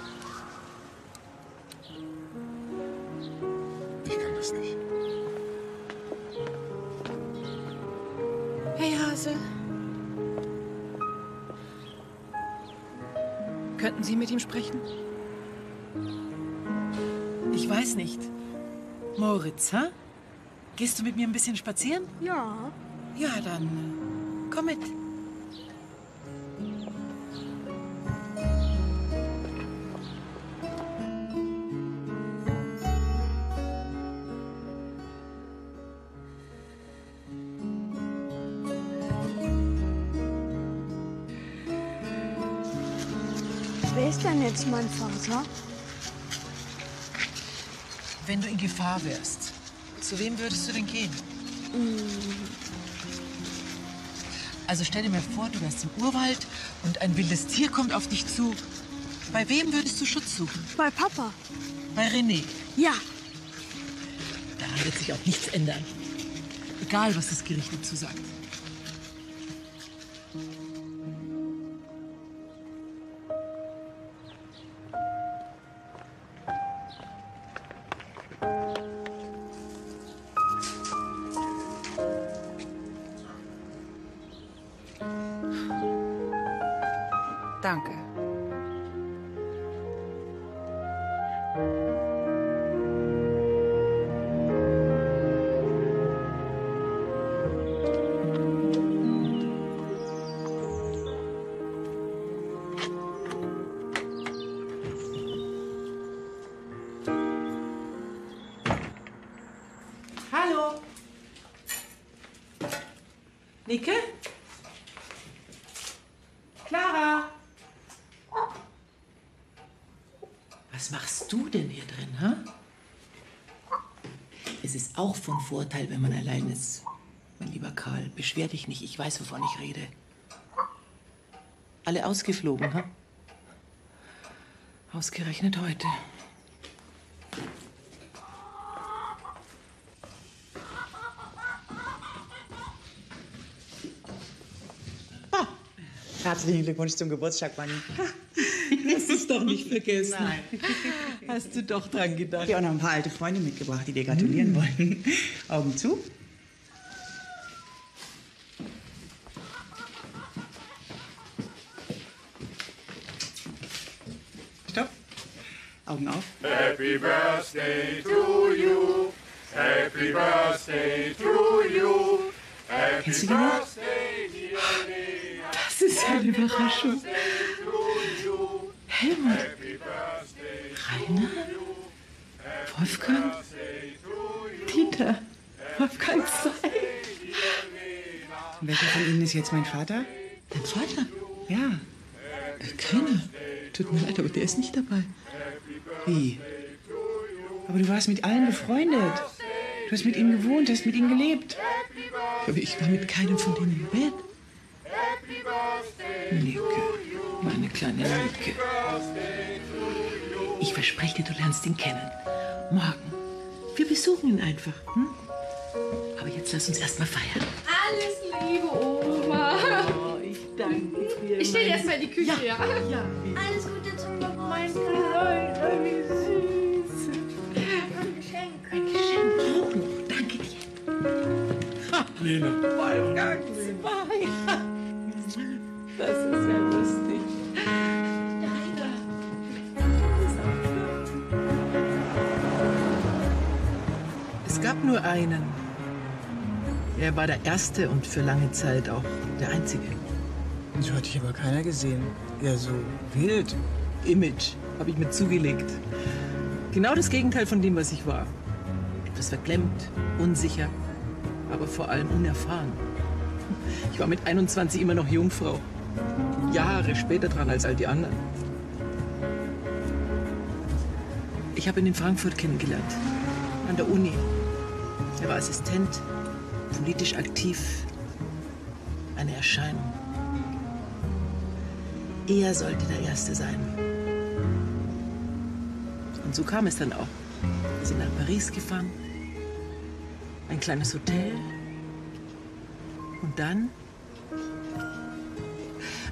Speaker 20: Mit ihm sprechen?
Speaker 1: Ich weiß nicht. Moritz, hä? Gehst du mit mir ein bisschen spazieren?
Speaker 8: Ja.
Speaker 1: Ja, dann äh, komm mit.
Speaker 8: Ist mein Vater?
Speaker 1: Wenn du in Gefahr wärst, zu wem würdest du denn gehen? Also stell dir mir vor, du wärst im Urwald und ein wildes Tier kommt auf dich zu. Bei wem würdest du Schutz suchen?
Speaker 8: Bei Papa.
Speaker 1: Bei René.
Speaker 8: Ja.
Speaker 1: Daran wird sich auch nichts ändern. Egal, was das Gericht dazu sagt. Auch von Vorteil, wenn man allein ist.
Speaker 22: Mein lieber Karl, beschwer dich nicht. Ich weiß, wovon ich rede. Alle ausgeflogen, ha? Ausgerechnet heute.
Speaker 6: Herzlichen Glückwunsch zum Geburtstag, Manni.
Speaker 1: Hast es doch nicht vergessen. Nein. Hast du doch dran gedacht.
Speaker 6: Ich habe auch noch ein paar alte Freunde mitgebracht, die dir gratulieren wollen. *laughs* Augen zu. Stopp. Augen auf.
Speaker 14: Happy birthday to you. Happy birthday to you. Happy
Speaker 6: Kennst du die noch?
Speaker 14: birthday, dear Lea.
Speaker 1: Das ist ja eine Überraschung. Helmut. Rainer. Wolfgang. Dieter. Wolfgang zwei.
Speaker 6: Und welcher von Ihnen ist jetzt mein Vater?
Speaker 1: Dein Vater?
Speaker 6: Ja.
Speaker 1: Keiner. Tut mir leid, aber der ist nicht dabei.
Speaker 6: Wie? Aber du warst mit allen befreundet. Du hast mit ihnen gewohnt, hast mit ihnen gelebt.
Speaker 1: Aber ich war mit keinem von denen im Bett. Lieke, meine kleine Lieke. Ich verspreche dir, du lernst ihn kennen. Morgen. Wir besuchen ihn einfach. Hm? Aber jetzt lass uns erst mal feiern.
Speaker 23: Alles Liebe, Oma.
Speaker 1: Oh, ich
Speaker 23: stelle erst mal in die Küche, ja?
Speaker 1: Ja.
Speaker 23: Alles Gute zum Geburtstag. Mein wie süß. Ein Geschenk.
Speaker 1: Ein Geschenk auch noch. Danke dir.
Speaker 21: Lene.
Speaker 1: Wolfgang zwei. Das ist ja lustig. Es gab nur einen. Er war der Erste und für lange Zeit auch der Einzige.
Speaker 6: So hat dich aber keiner gesehen. Ja, so wild.
Speaker 1: Image habe ich mir zugelegt. Genau das Gegenteil von dem, was ich war. Etwas verklemmt, unsicher, aber vor allem unerfahren. Ich war mit 21 immer noch Jungfrau. Jahre später dran als all die anderen. Ich habe ihn in Frankfurt kennengelernt, an der Uni. Er war Assistent, politisch aktiv, eine Erscheinung. Er sollte der Erste sein. Und so kam es dann auch. Wir sind nach Paris gefahren. Ein kleines Hotel. Und dann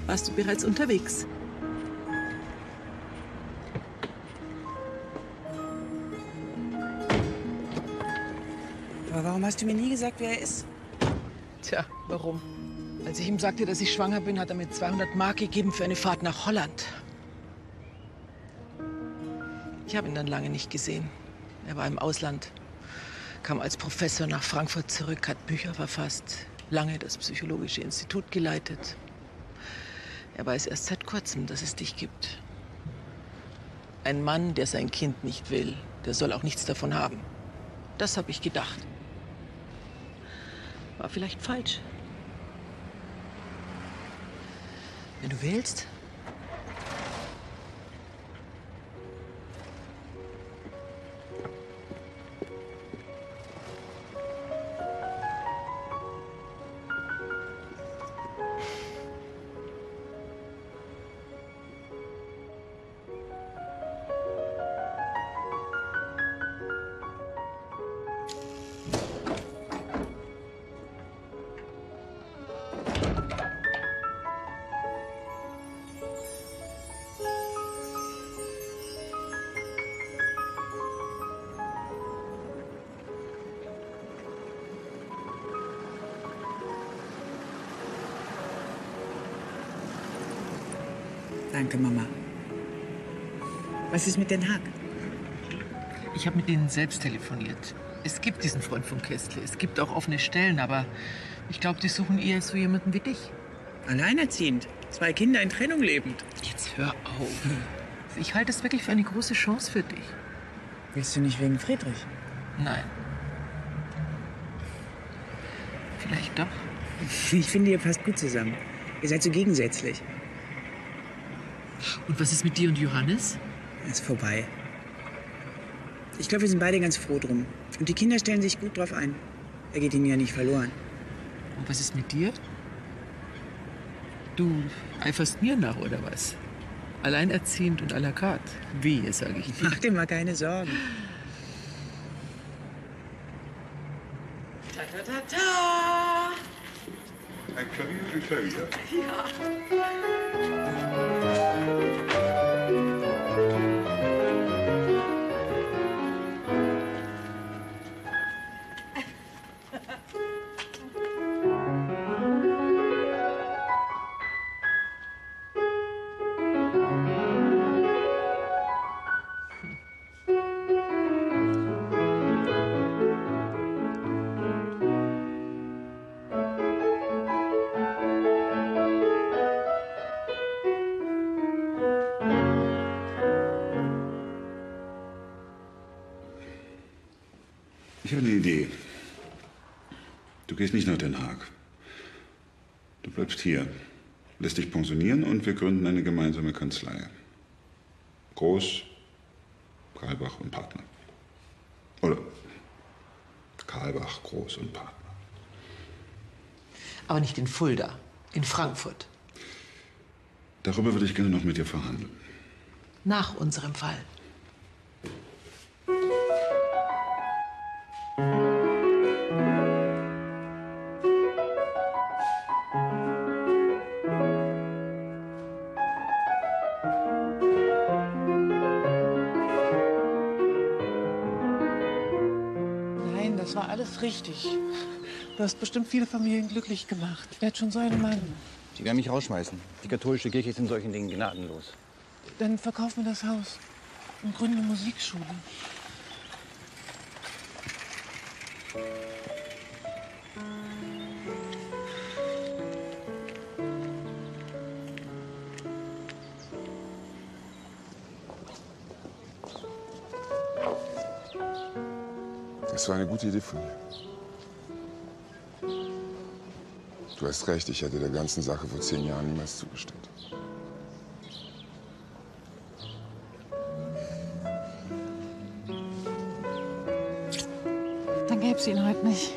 Speaker 1: warst du bereits unterwegs.
Speaker 6: Aber warum hast du mir nie gesagt, wer er ist?
Speaker 1: Tja, warum? Als ich ihm sagte, dass ich schwanger bin, hat er mir 200 Mark gegeben für eine Fahrt nach Holland. Ich habe ihn dann lange nicht gesehen. Er war im Ausland, kam als Professor nach Frankfurt zurück, hat Bücher verfasst, lange das Psychologische Institut geleitet. Er weiß erst seit kurzem, dass es dich gibt. Ein Mann, der sein Kind nicht will, der soll auch nichts davon haben. Das habe ich gedacht. War vielleicht falsch. Wenn du willst.
Speaker 6: Was ist mit Den Haag?
Speaker 1: Ich habe mit ihnen selbst telefoniert. Es gibt diesen Freund von Kästle. Es gibt auch offene Stellen, aber ich glaube, die suchen eher so jemanden wie dich.
Speaker 6: Alleinerziehend. Zwei Kinder in Trennung lebend.
Speaker 1: Jetzt hör auf. Ich halte es wirklich für eine große Chance für dich.
Speaker 6: Willst du nicht wegen Friedrich?
Speaker 1: Nein. Vielleicht doch.
Speaker 6: Ich finde, ihr passt gut zusammen. Ihr seid so gegensätzlich.
Speaker 1: Und was ist mit dir und Johannes?
Speaker 6: Ist vorbei. Ich glaube, wir sind beide ganz froh drum. Und die Kinder stellen sich gut drauf ein. Er geht ihnen ja nicht verloren.
Speaker 24: Und was ist mit dir? Du eiferst mir nach, oder was? Alleinerziehend und à la carte. Wehe, sage ich dir.
Speaker 6: Mach dir mal keine Sorgen.
Speaker 24: Ta, ta, ta, ta.
Speaker 3: Ein Klavier für Klavier.
Speaker 24: Ja.
Speaker 3: Gehst nicht nach Den Haag. Du bleibst hier, lässt dich pensionieren und wir gründen eine gemeinsame Kanzlei. Groß, Karlbach und Partner. Oder Karlbach, Groß und Partner.
Speaker 24: Aber nicht in Fulda, in Frankfurt.
Speaker 3: Darüber würde ich gerne noch mit dir verhandeln.
Speaker 24: Nach unserem Fall.
Speaker 17: Richtig. Du hast bestimmt viele Familien glücklich gemacht. Werd schon so ein Mann.
Speaker 10: Sie werden mich rausschmeißen. Die katholische Kirche ist in solchen Dingen gnadenlos.
Speaker 17: Dann verkaufen wir das Haus und gründen eine Musikschule.
Speaker 9: War eine gute Idee von dir. Du hast recht, ich hätte der ganzen Sache vor zehn Jahren niemals zugestimmt.
Speaker 25: Dann gäbe es ihn heute nicht.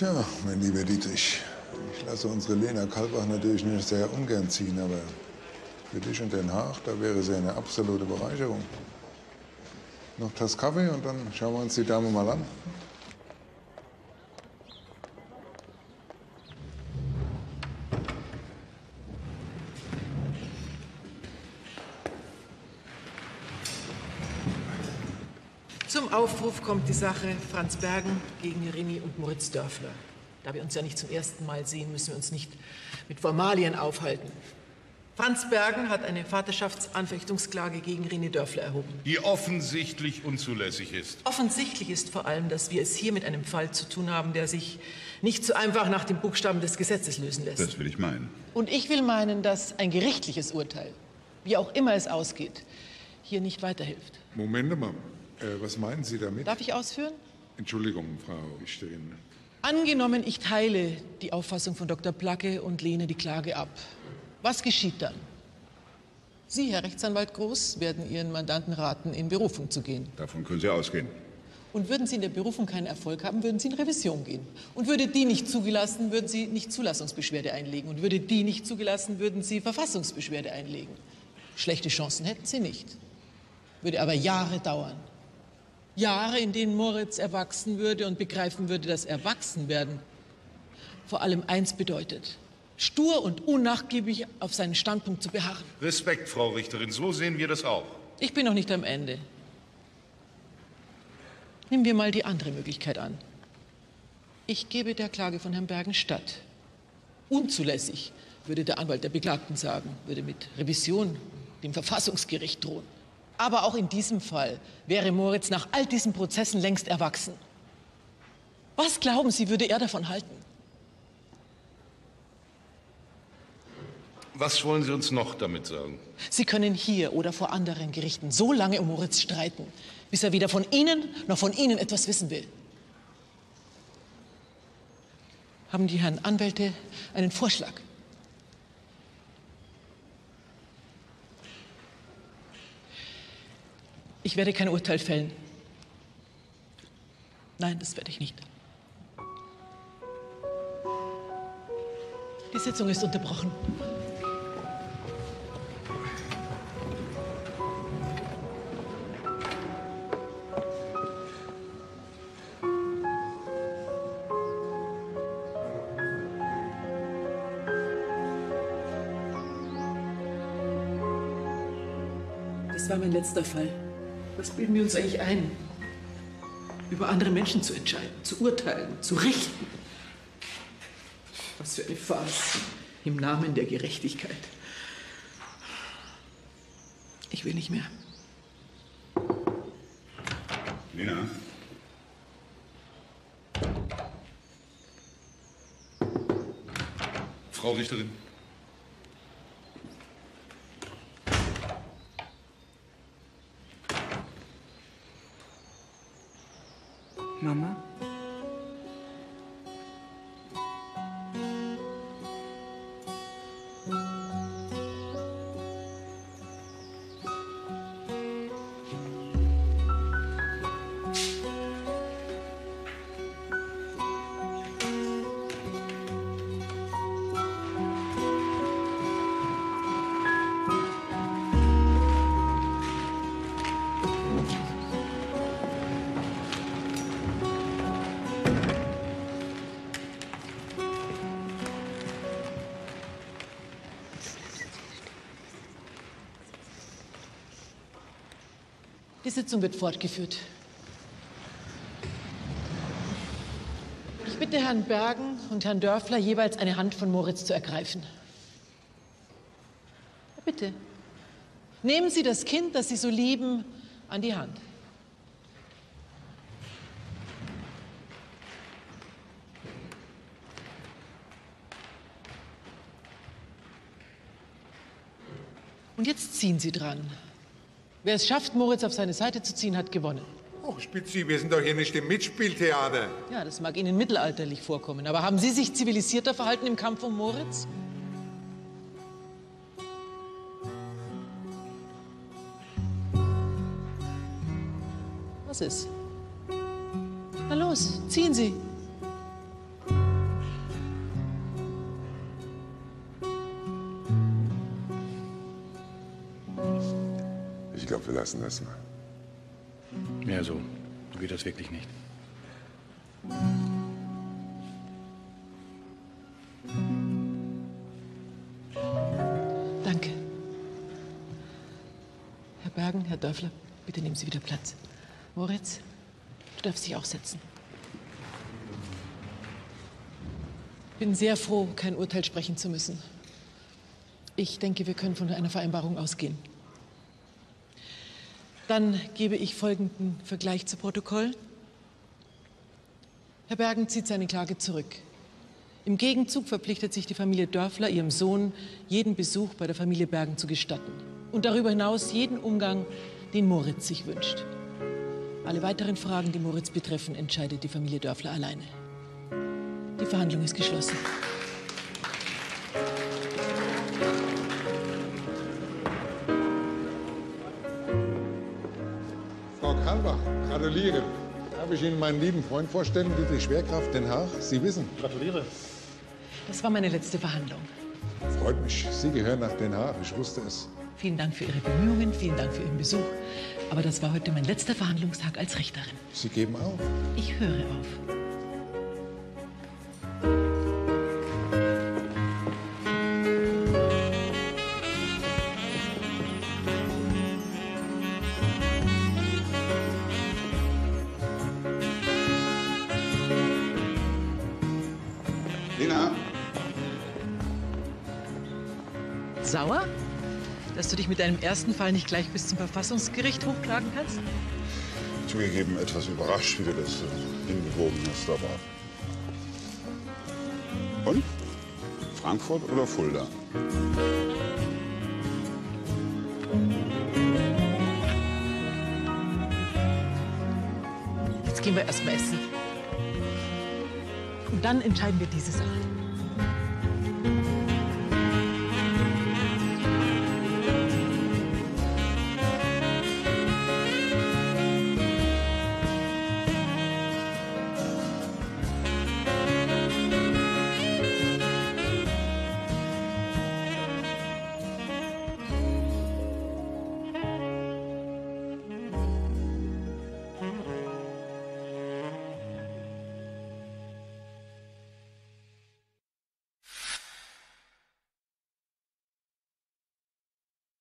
Speaker 9: Tja, mein lieber Dietrich, ich lasse unsere Lena Kalbach natürlich nicht sehr ungern ziehen, aber für dich und Den Haag, da wäre sie eine absolute Bereicherung. Noch Tass Kaffee und dann schauen wir uns die Dame mal an.
Speaker 24: Aufruf kommt die Sache Franz Bergen gegen Rini und Moritz Dörfler. Da wir uns ja nicht zum ersten Mal sehen, müssen wir uns nicht mit Formalien aufhalten. Franz Bergen hat eine Vaterschaftsanfechtungsklage gegen Rini Dörfler erhoben.
Speaker 11: Die offensichtlich unzulässig ist.
Speaker 24: Offensichtlich ist vor allem, dass wir es hier mit einem Fall zu tun haben, der sich nicht so einfach nach dem Buchstaben des Gesetzes lösen lässt.
Speaker 3: Das will ich meinen.
Speaker 1: Und ich will meinen, dass ein gerichtliches Urteil, wie auch immer es ausgeht, hier nicht weiterhilft.
Speaker 26: Moment mal. Äh, was meinen Sie damit?
Speaker 1: Darf ich ausführen?
Speaker 26: Entschuldigung, Frau Richterin.
Speaker 1: Angenommen, ich teile die Auffassung von Dr. Placke und lehne die Klage ab. Was geschieht dann? Sie, Herr Rechtsanwalt Groß, werden Ihren Mandanten raten, in Berufung zu gehen.
Speaker 3: Davon können Sie ausgehen.
Speaker 1: Und würden Sie in der Berufung keinen Erfolg haben, würden Sie in Revision gehen. Und würde die nicht zugelassen, würden Sie nicht Zulassungsbeschwerde einlegen. Und würde die nicht zugelassen, würden Sie Verfassungsbeschwerde einlegen. Schlechte Chancen hätten Sie nicht. Würde aber Jahre dauern. Jahre, in denen Moritz erwachsen würde und begreifen würde, dass Erwachsenwerden vor allem eins bedeutet. Stur und unnachgiebig auf seinen Standpunkt zu beharren.
Speaker 11: Respekt, Frau Richterin, so sehen wir das auch.
Speaker 1: Ich bin noch nicht am Ende. Nehmen wir mal die andere Möglichkeit an. Ich gebe der Klage von Herrn Bergen statt. Unzulässig, würde der Anwalt der Beklagten sagen, würde mit Revision dem Verfassungsgericht drohen. Aber auch in diesem Fall wäre Moritz nach all diesen Prozessen längst erwachsen. Was glauben Sie, würde er davon halten?
Speaker 11: Was wollen Sie uns noch damit sagen?
Speaker 1: Sie können hier oder vor anderen Gerichten so lange um Moritz streiten, bis er weder von Ihnen noch von Ihnen etwas wissen will. haben die Herren Anwälte einen Vorschlag. Ich werde kein Urteil fällen. Nein, das werde ich nicht. Die Sitzung ist unterbrochen. Das war mein letzter Fall. Was bilden wir uns eigentlich ein? Über andere Menschen zu entscheiden, zu urteilen, zu richten. Was für eine Farce im Namen der Gerechtigkeit. Ich will nicht mehr.
Speaker 3: Lena? Frau Richterin.
Speaker 1: Sitzung wird fortgeführt. Ich bitte Herrn Bergen und Herrn Dörfler, jeweils eine Hand von Moritz zu ergreifen. Bitte. Nehmen Sie das Kind, das Sie so lieben, an die Hand. Und jetzt ziehen Sie dran. Wer es schafft, Moritz auf seine Seite zu ziehen, hat gewonnen.
Speaker 27: Och, Spitzi, wir sind doch hier nicht im Mitspieltheater.
Speaker 1: Ja, das mag Ihnen mittelalterlich vorkommen, aber haben Sie sich zivilisierter verhalten im Kampf um Moritz? Was ist? Na los, ziehen Sie.
Speaker 12: Lassen das mal.
Speaker 10: Ja, so. So geht das wirklich nicht.
Speaker 1: Danke. Herr Bergen, Herr Dörfler, bitte nehmen Sie wieder Platz. Moritz, du darfst dich auch setzen. bin sehr froh, kein Urteil sprechen zu müssen. Ich denke, wir können von einer Vereinbarung ausgehen. Dann gebe ich folgenden Vergleich zu Protokoll. Herr Bergen zieht seine Klage zurück. Im Gegenzug verpflichtet sich die Familie Dörfler, ihrem Sohn jeden Besuch bei der Familie Bergen zu gestatten. Und darüber hinaus jeden Umgang, den Moritz sich wünscht. Alle weiteren Fragen, die Moritz betreffen, entscheidet die Familie Dörfler alleine. Die Verhandlung ist geschlossen.
Speaker 9: Kalbach, gratuliere. Darf ich Ihnen meinen lieben Freund vorstellen, Dietrich Schwerkraft, Den Haag? Sie wissen.
Speaker 1: Gratuliere. Das war meine letzte Verhandlung.
Speaker 9: Freut mich. Sie gehören nach Den Haag. Ich wusste es.
Speaker 1: Vielen Dank für Ihre Bemühungen, vielen Dank für Ihren Besuch. Aber das war heute mein letzter Verhandlungstag als Richterin.
Speaker 9: Sie geben auf.
Speaker 1: Ich höre auf. Mit deinem ersten Fall nicht gleich bis zum Verfassungsgericht hochklagen kannst?
Speaker 3: Zugegeben etwas überrascht, wie du das äh, hingebogen hast, aber. Und? Frankfurt oder Fulda?
Speaker 1: Jetzt gehen wir erst mal essen. Und dann entscheiden wir diese Sache.